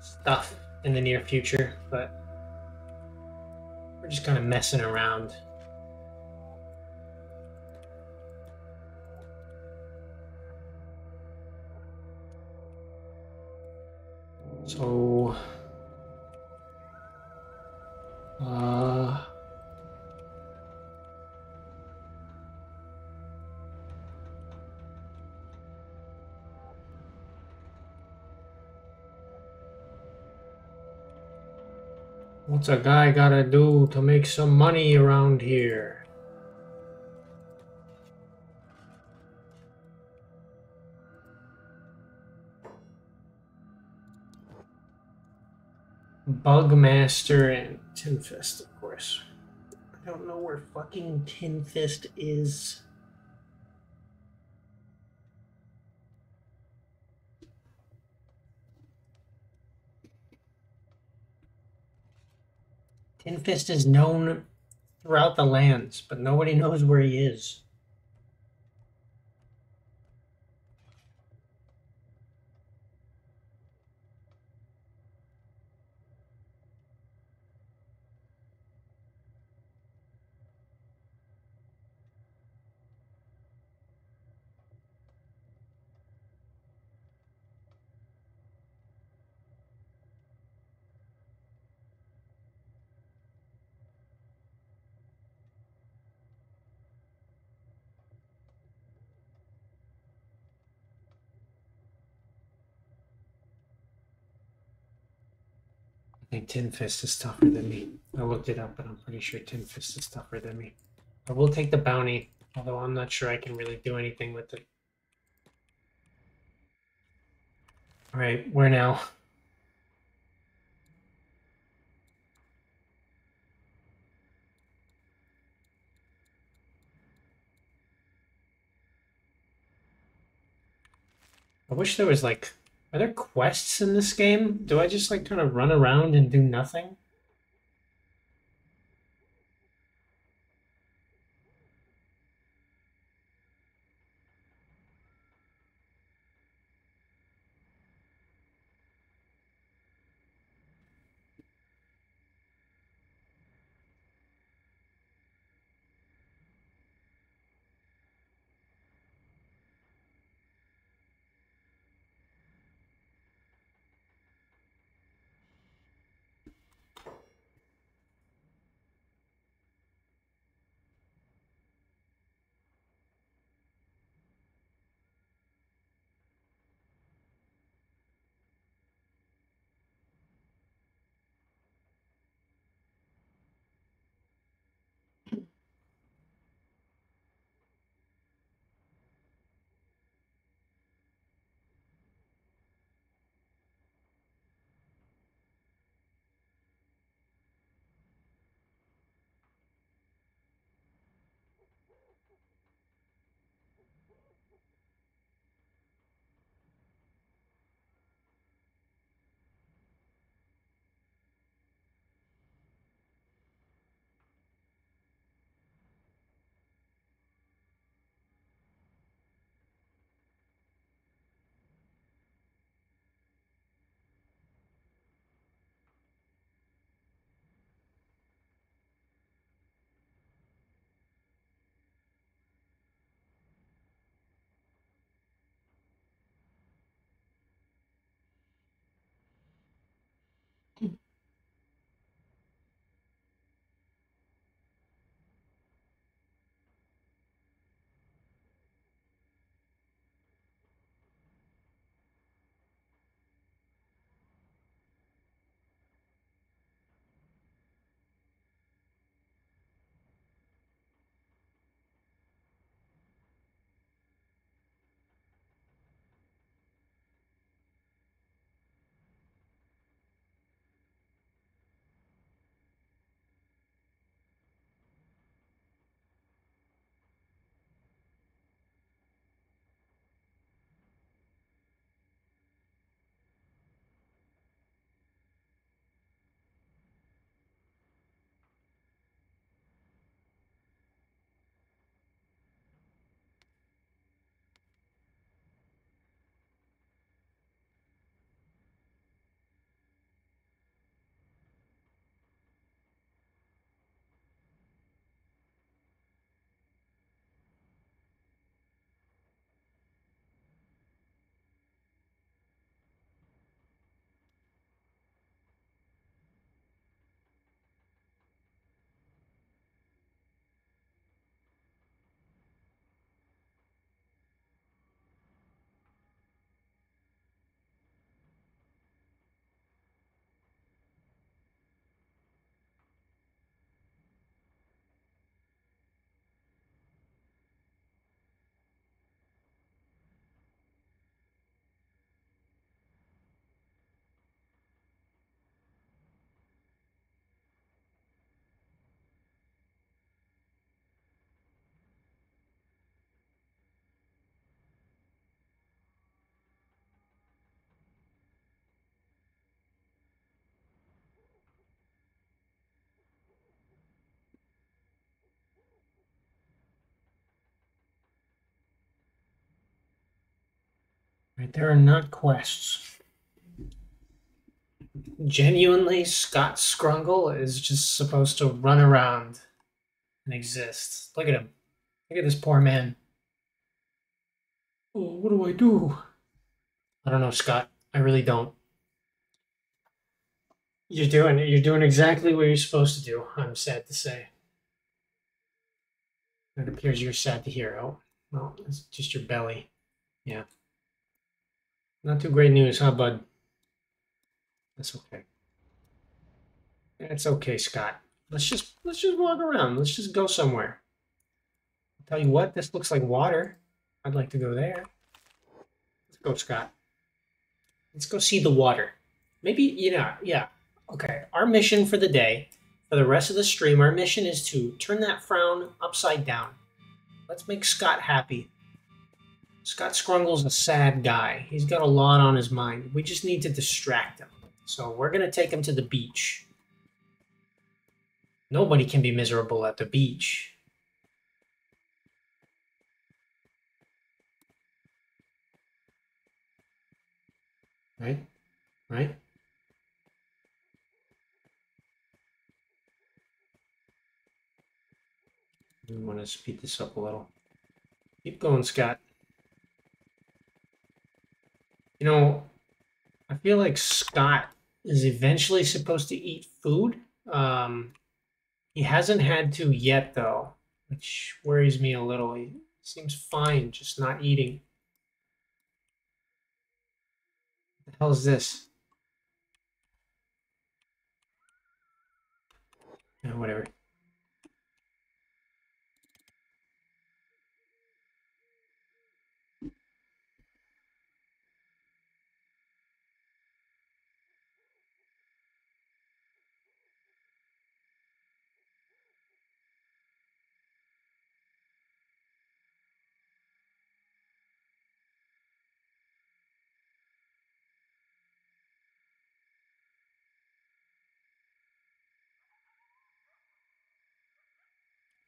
Speaker 1: stuff in the near future, but we're just kind of messing around. So, uh, What's a guy gotta do to make some money around here? Bugmaster and Tin Fist, of course. I don't know where fucking Tin Fist is. Tin Fist is known throughout the lands, but nobody knows where he is. Think Tin Fist is tougher than me. I looked it up, but I'm pretty sure Tin Fist is tougher than me. I will take the bounty, although I'm not sure I can really do anything with it. Alright, where now? I wish there was like are there quests in this game? Do I just like kind of run around and do nothing? Right, there are not quests. Genuinely, Scott Scrungle is just supposed to run around and exist. Look at him. Look at this poor man. Oh, what do I do? I don't know, Scott. I really don't. You're doing you're doing exactly what you're supposed to do, I'm sad to say. It appears you're sad to hear. Oh, well, it's just your belly. Yeah. Not too great news, huh, bud? That's okay. That's okay, Scott. Let's just let's just walk around. Let's just go somewhere. I'll tell you what, this looks like water. I'd like to go there. Let's go, Scott. Let's go see the water. Maybe, you know, yeah. Okay. Our mission for the day, for the rest of the stream, our mission is to turn that frown upside down. Let's make Scott happy. Scott Scrungle's a sad guy. He's got a lot on his mind. We just need to distract him. So we're going to take him to the beach. Nobody can be miserable at the beach. Right? Right? We want to speed this up a little. Keep going, Scott. You know, I feel like Scott is eventually supposed to eat food. Um, he hasn't had to yet, though, which worries me a little. He seems fine, just not eating. What the hell is this? Yeah, whatever.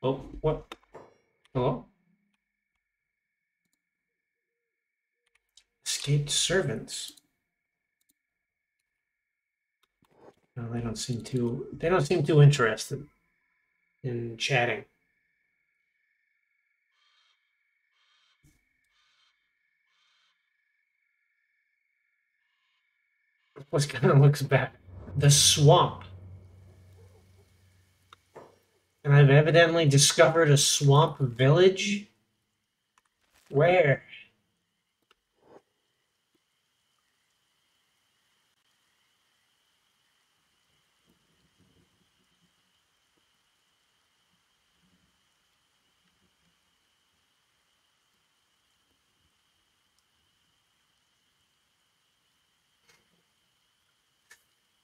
Speaker 1: Oh, what? Hello? Escaped servants. No, they don't seem too. They don't seem too interested in chatting. What's kind of looks back? The swamp. And I've evidently discovered a swamp village. Where?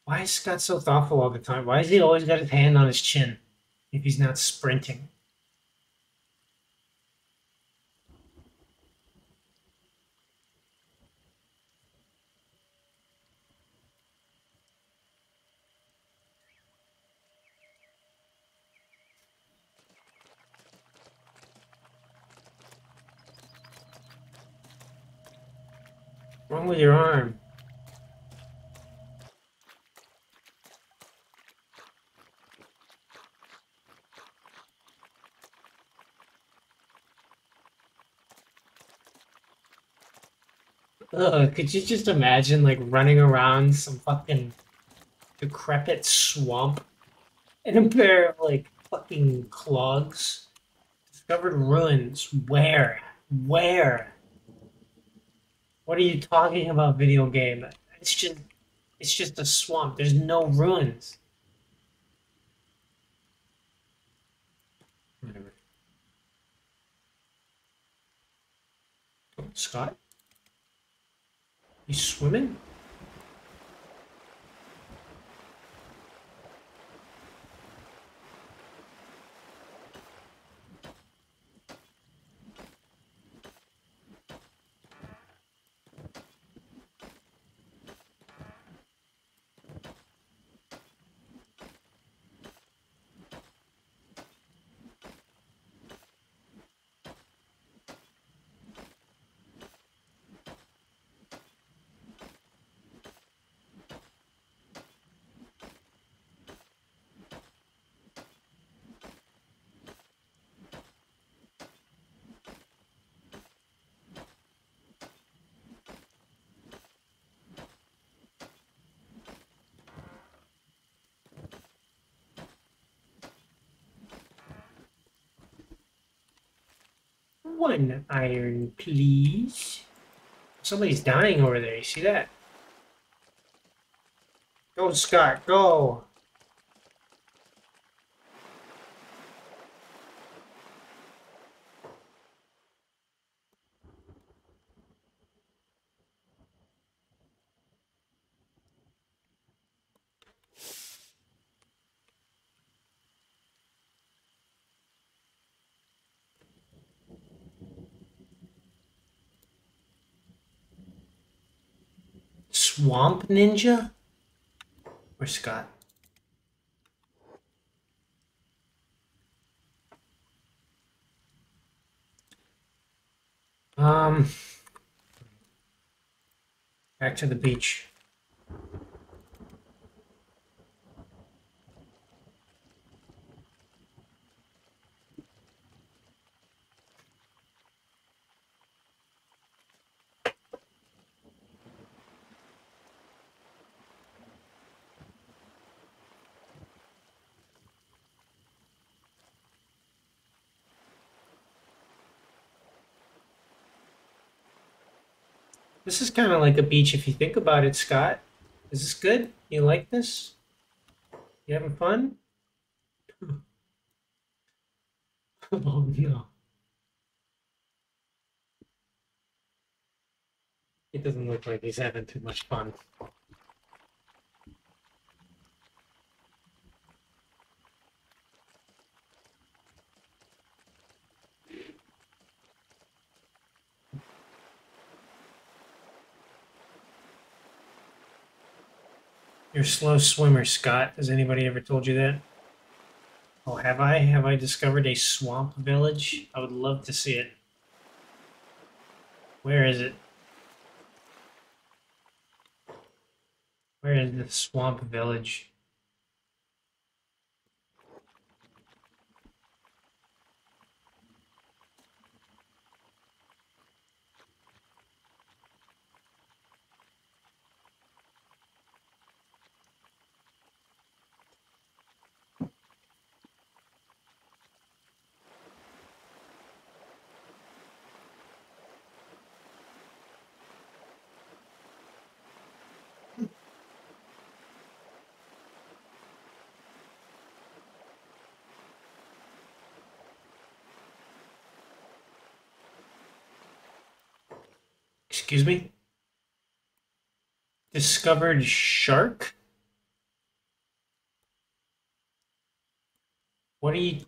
Speaker 1: Why is Scott so thoughtful all the time? Why has he always got his hand on his chin if he's not sprinting? What's wrong with your arm? Ugh, could you just imagine like running around some fucking decrepit swamp in a pair of like fucking clogs? Discovered ruins. Where? Where? What are you talking about, video game? It's just it's just a swamp. There's no ruins. Whatever. Scott? You swimming? One iron, please. Somebody's dying over there. You see that? Go, Scott, go. Swamp Ninja? Or Scott? Um, back to the beach. This is kind of like a beach if you think about it, Scott. Is this good? You like this? You having fun? oh no. It doesn't look like he's having too much fun. You're a slow swimmer, Scott. Has anybody ever told you that? Oh, have I? Have I discovered a swamp village? I would love to see it. Where is it? Where is the swamp village? Excuse me? Discovered shark? What are you...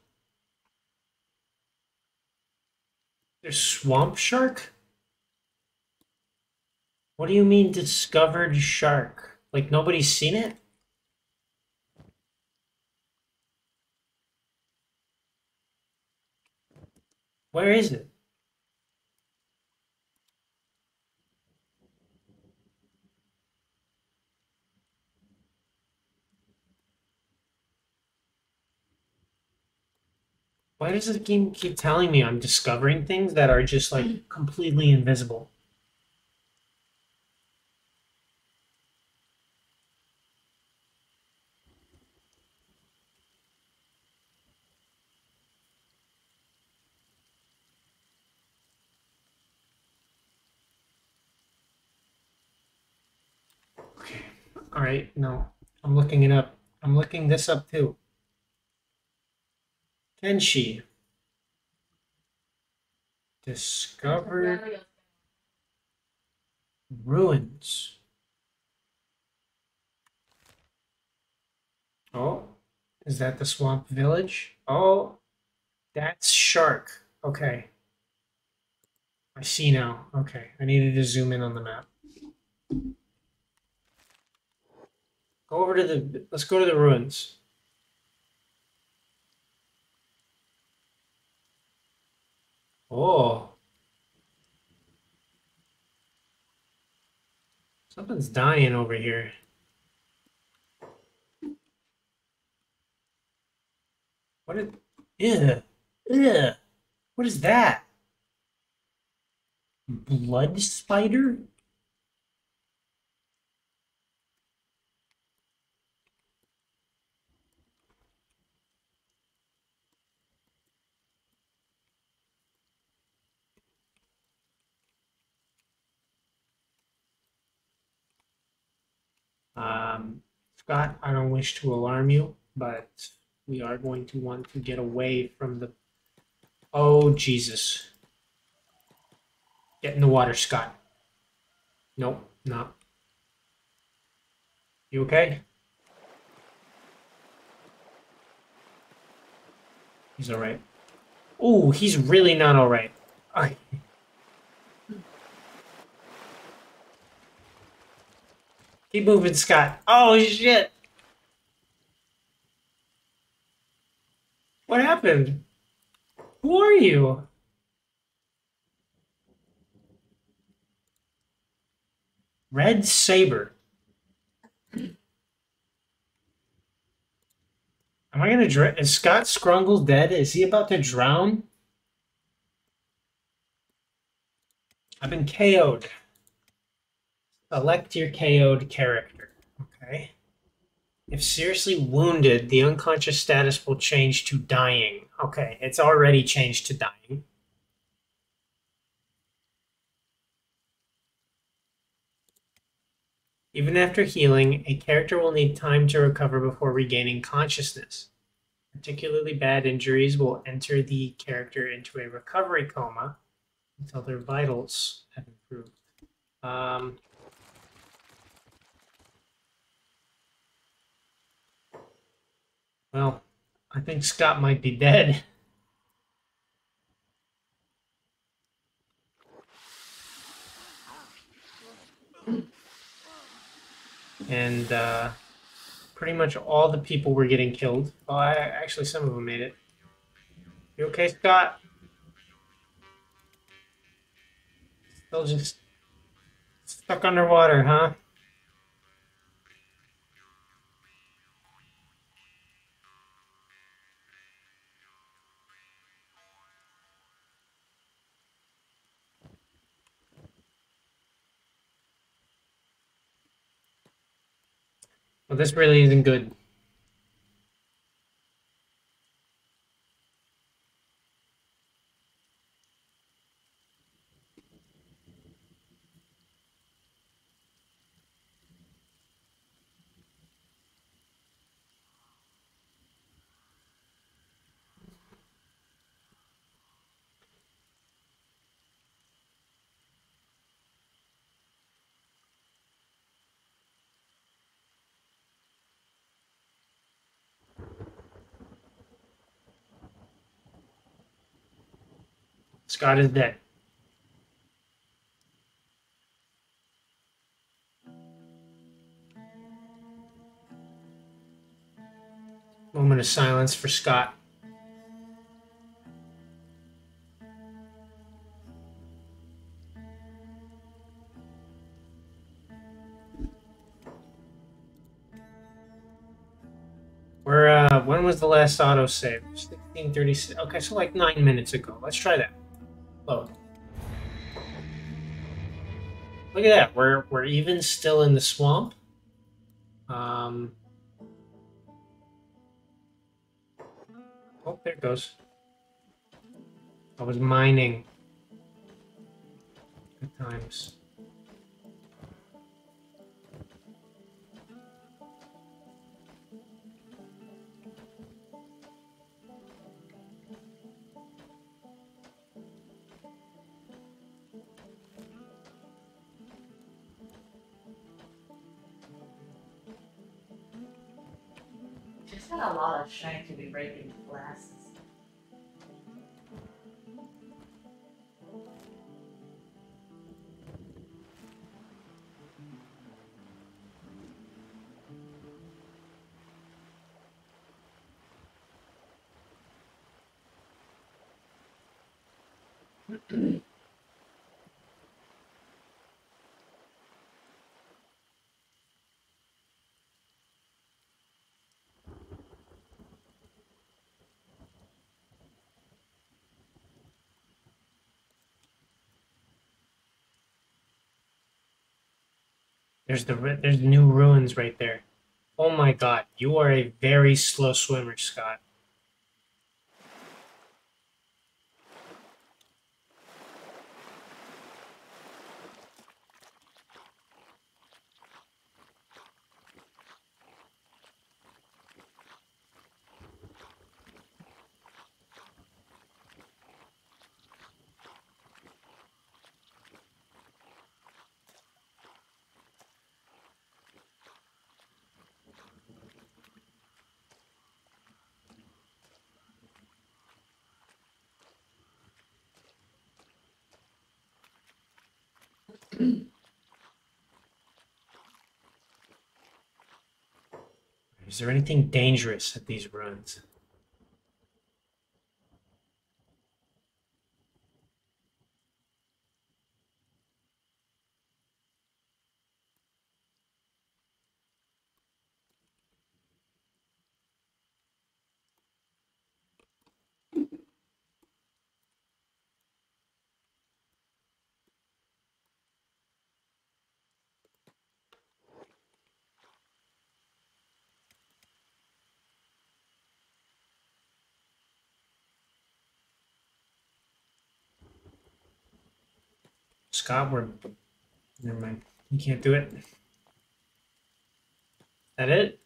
Speaker 1: There's swamp shark? What do you mean discovered shark? Like nobody's seen it? Where is it? Why does the game keep telling me I'm discovering things that are just like mm. completely invisible? Okay. All right. No, I'm looking it up. I'm looking this up too. Kenshi discovered ruins. Oh, is that the swamp village? Oh, that's shark. Okay. I see now. Okay, I needed to zoom in on the map. Go over to the, let's go to the ruins. Oh. Something's dying over here. What is... Ew. Ew. What is that? Blood spider? Um, Scott, I don't wish to alarm you, but we are going to want to get away from the. Oh, Jesus. Get in the water, Scott. Nope, not. You okay? He's alright. Oh, he's really not alright. Keep moving, Scott. Oh, shit. What happened? Who are you? Red Saber. Am I gonna drown? Is Scott Scrungle dead? Is he about to drown? I've been KO'd. Select your KO'd character. Okay. If seriously wounded, the unconscious status will change to dying. Okay, it's already changed to dying. Even after healing, a character will need time to recover before regaining consciousness. Particularly bad injuries will enter the character into a recovery coma until their vitals have improved. Um, well, I think Scott might be dead. and uh, pretty much all the people were getting killed. Oh, I, actually, some of them made it. You okay, Scott? Still just stuck underwater, huh? Well, this really isn't good. Scott is dead. Moment of silence for Scott. Where, uh, when was the last autosave? 1636. Okay, so like nine minutes ago. Let's try that. Load. Look at that. We're we're even still in the swamp. Um. Oh, there it goes. I was mining. Good times.
Speaker 2: Got a lot of strength to be breaking glasses.
Speaker 1: There's the there's new ruins right there. Oh my god, you are a very slow swimmer, Scott. Is there anything dangerous at these ruins? Scott, we're. Never mind. You can't do it. That it?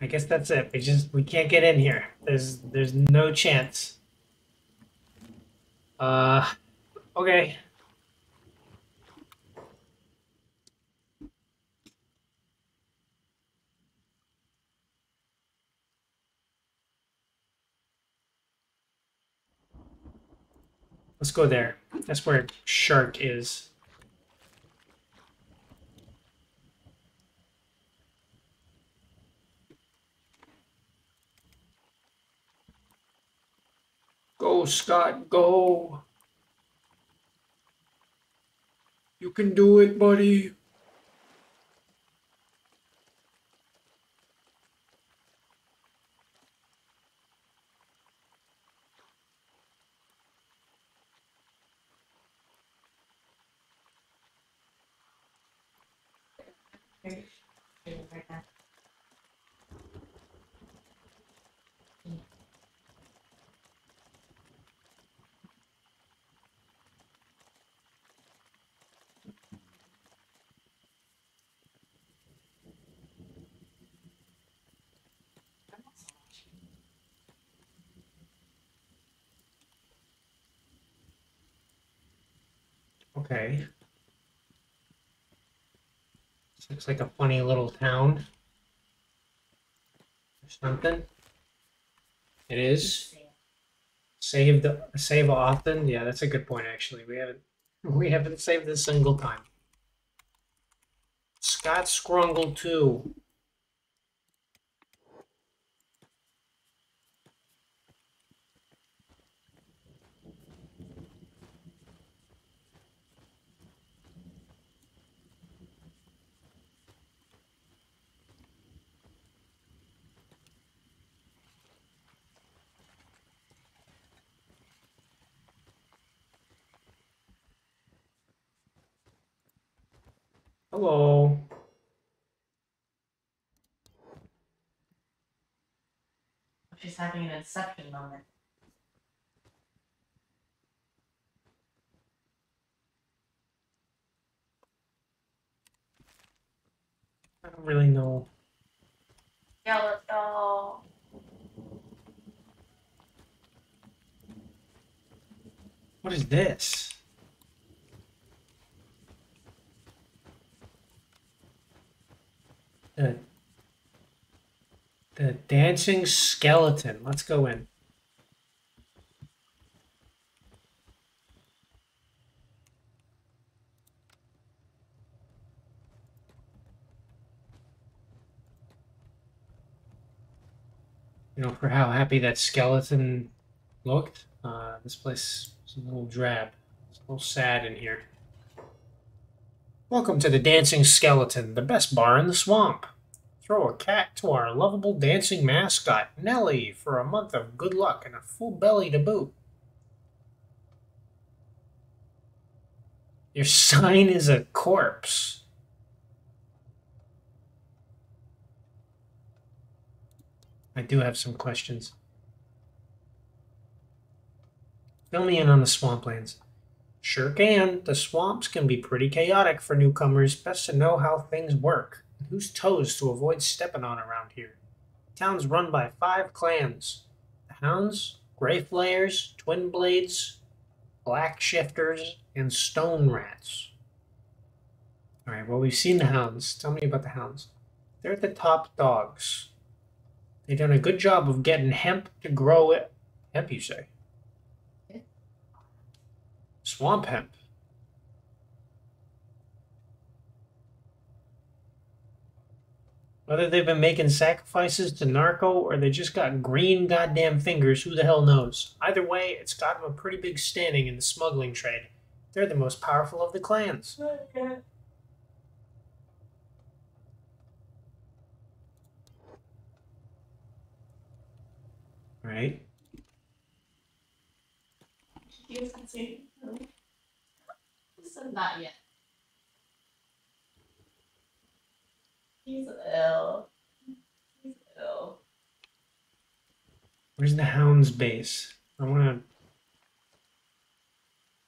Speaker 1: I guess that's it. We just we can't get in here. There's there's no chance. Uh, okay. Let's go there. That's where Shark is. Go, Scott, go. You can do it, buddy. Okay. This looks like a funny little town. Or something. It is. Saved save often. Yeah, that's a good point actually. We haven't we haven't saved a single time. Scott Scrungle too. Hello.
Speaker 2: She's having an inception moment.
Speaker 1: I don't really know.
Speaker 2: Yellow doll.
Speaker 1: What is this? The, the dancing skeleton. Let's go in. You know, for how happy that skeleton looked, uh, this place is a little drab. It's a little sad in here. Welcome to the Dancing Skeleton, the best bar in the swamp. Throw a cat to our lovable dancing mascot, Nellie, for a month of good luck and a full belly to boot. Your sign is a corpse. I do have some questions. Fill me in on the swamplands. Sure can. The swamps can be pretty chaotic for newcomers. Best to know how things work and whose toes to avoid stepping on around here. The town's run by five clans the Hounds, Gray Flayers, Twin Blades, Black Shifters, and Stone Rats. Alright, well, we've seen the Hounds. Tell me about the Hounds. They're the top dogs. They've done a good job of getting hemp to grow it. Hemp, you say? Swamp hemp. Whether they've been making sacrifices to Narko or they just got green goddamn fingers, who the hell knows? Either way, it's got them a pretty big standing in the smuggling trade. They're the most powerful of the clans.
Speaker 2: Okay.
Speaker 1: Right?
Speaker 2: Yes, I see. Said not yet. He's ill. He's ill.
Speaker 1: Where's the hound's base? I want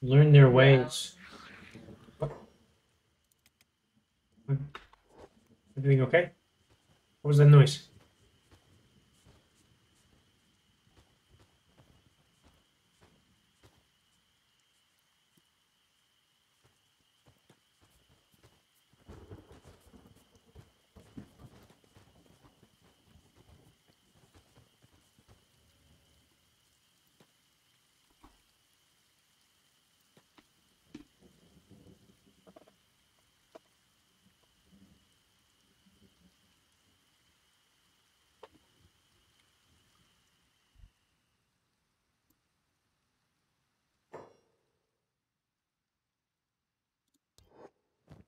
Speaker 1: to learn their ways. Everything okay? What was that noise?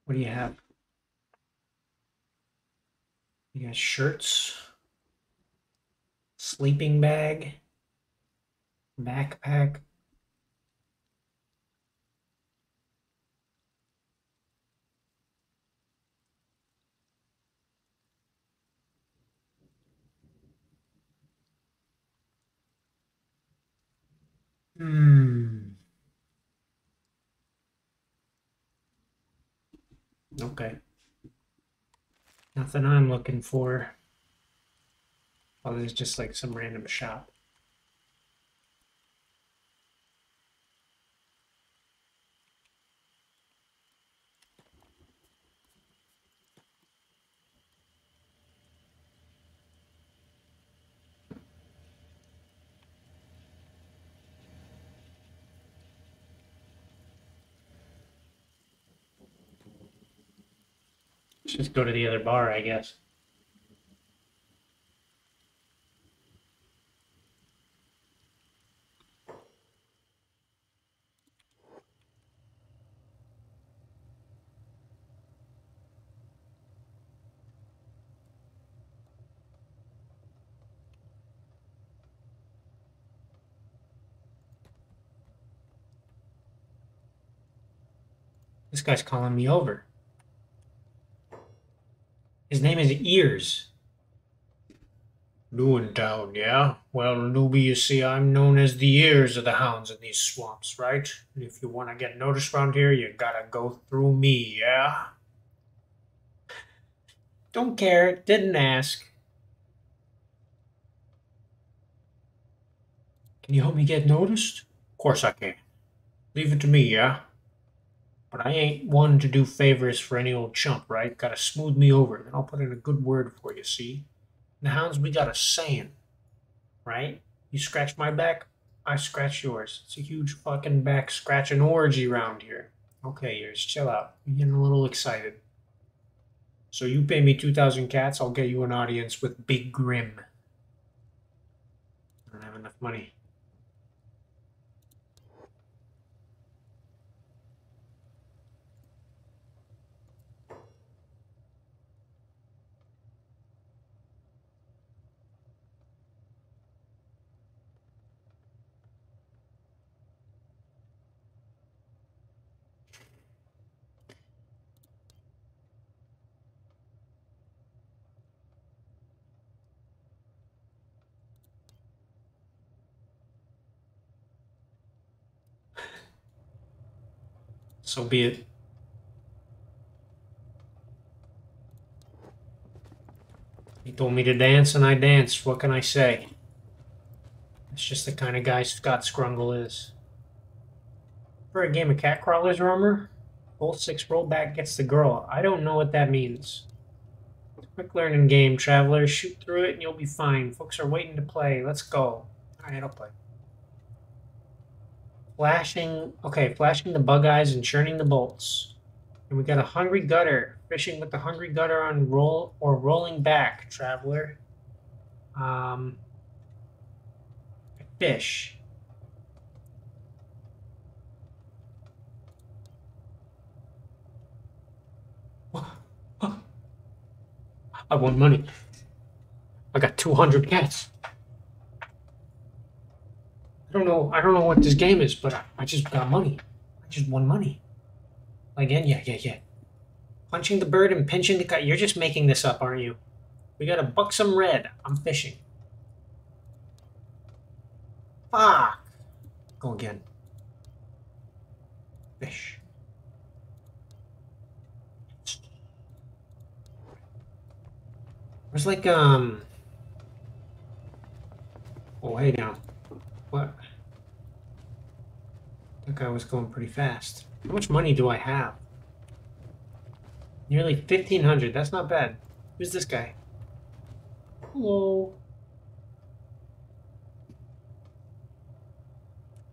Speaker 1: What do you have? You got shirts, sleeping bag, backpack. Hmm. Okay. Nothing I'm looking for. Oh, there's just like some random shop. Let's just go to the other bar, I guess. This guy's calling me over. His name is Ears. New in town, yeah? Well, newbie, you see, I'm known as the ears of the hounds in these swamps, right? And if you want to get noticed around here, you gotta go through me, yeah? Don't care, didn't ask. Can you help me get noticed? Of course I can. Leave it to me, yeah? But I ain't one to do favors for any old chump, right? Gotta smooth me over, then I'll put in a good word for you, see? The hounds, we got a saying, right? You scratch my back, I scratch yours. It's a huge fucking back scratching orgy around here. Okay, yours, chill out. You're getting a little excited. So you pay me 2,000 cats, I'll get you an audience with Big Grin. I don't have enough money. So be it. He told me to dance and I danced. What can I say? It's just the kind of guy Scott Scrungle is. For a game of cat crawlers, rumor, both six rollback gets the girl. I don't know what that means. Quick learning game, traveler. Shoot through it and you'll be fine. Folks are waiting to play. Let's go. Alright, I'll play. Flashing, okay, flashing the bug eyes and churning the bolts. And we got a hungry gutter. Fishing with the hungry gutter on roll or rolling back, traveler. Um, fish. I want money. I got 200 cats. I don't know. I don't know what this game is, but I, I just got money. I just won money. Again, yeah, yeah, yeah. Punching the bird and pinching the cat. You're just making this up, aren't you? We got a buxom red. I'm fishing. Fuck. Go again. Fish. There's like um. Oh hey now, what? That guy was going pretty fast. How much money do I have? Nearly fifteen hundred. That's not bad. Who's this guy? Hello.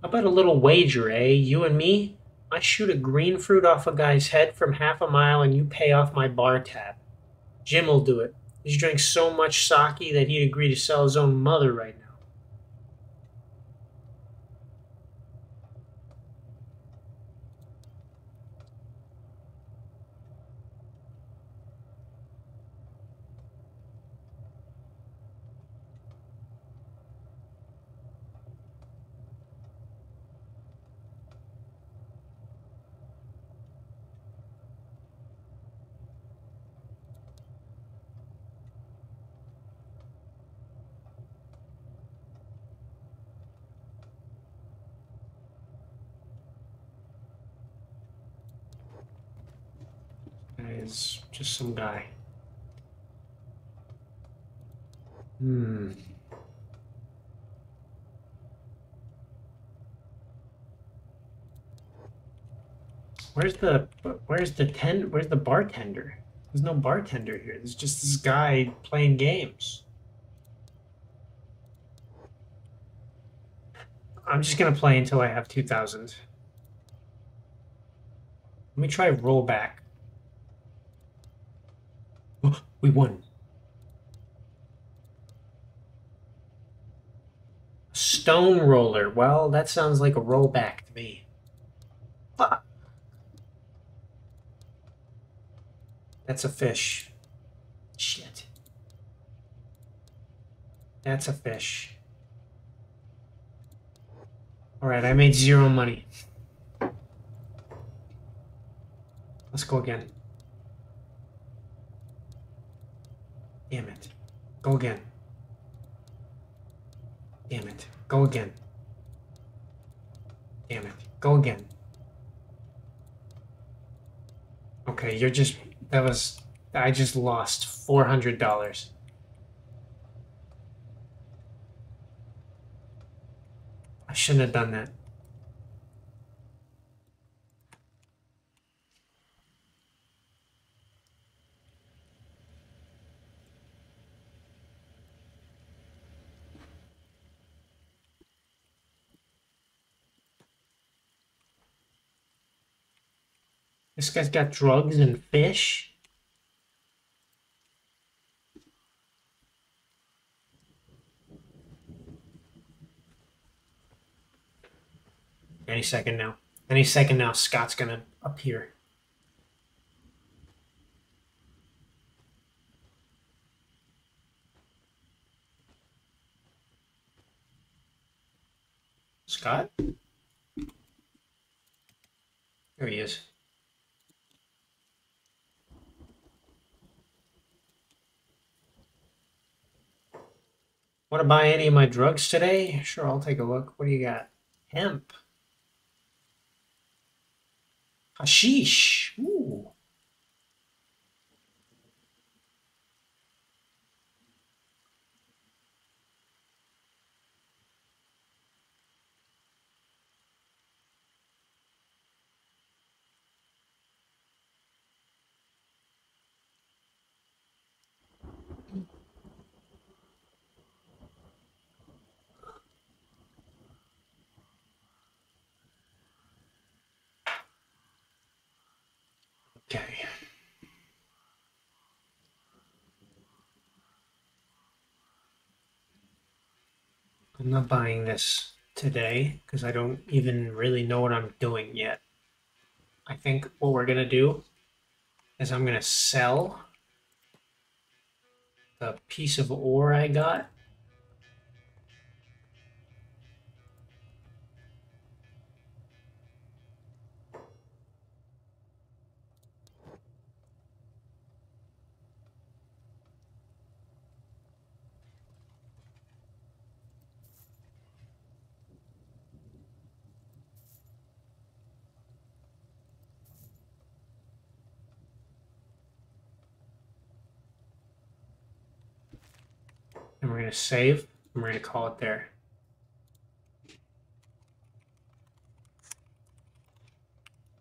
Speaker 1: How about a little wager, eh? You and me? I shoot a green fruit off a guy's head from half a mile and you pay off my bar tab. Jim will do it. He's drank so much sake that he'd agree to sell his own mother right now. It's just some guy. Hmm. Where's the where's the ten where's the bartender? There's no bartender here. There's just this guy playing games. I'm just gonna play until I have two thousand. Let me try rollback. We won. Stone roller. Well, that sounds like a rollback to me. Fuck. That's a fish. Shit. That's a fish. Alright, I made zero money. Let's go again. Damn it. Go again. Damn it. Go again. Damn it. Go again. Okay, you're just... That was... I just lost $400. I shouldn't have done that. This guy's got drugs and fish. Any second now. Any second now, Scott's gonna appear. Scott? There he is. Want to buy any of my drugs today? Sure, I'll take a look. What do you got? Hemp. Hashish. Ooh. Not buying this today because I don't even really know what I'm doing yet. I think what we're gonna do is I'm gonna sell the piece of ore I got. To save and we're going to call it there.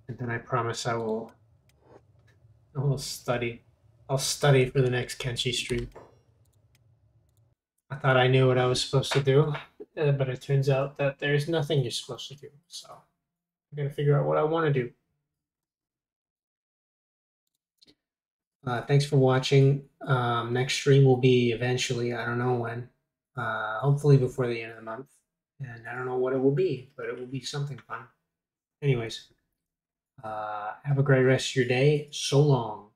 Speaker 1: And then I promise I will I will study. I'll study for the next Kenshi stream. I thought I knew what I was supposed to do, uh, but it turns out that there's nothing you're supposed to do. So I'm going to figure out what I want to do. Uh, thanks for watching. Um, next stream will be eventually. I don't know when. Uh, hopefully before the end of the month. And I don't know what it will be, but it will be something fun. Anyways, uh, have a great rest of your day. So long.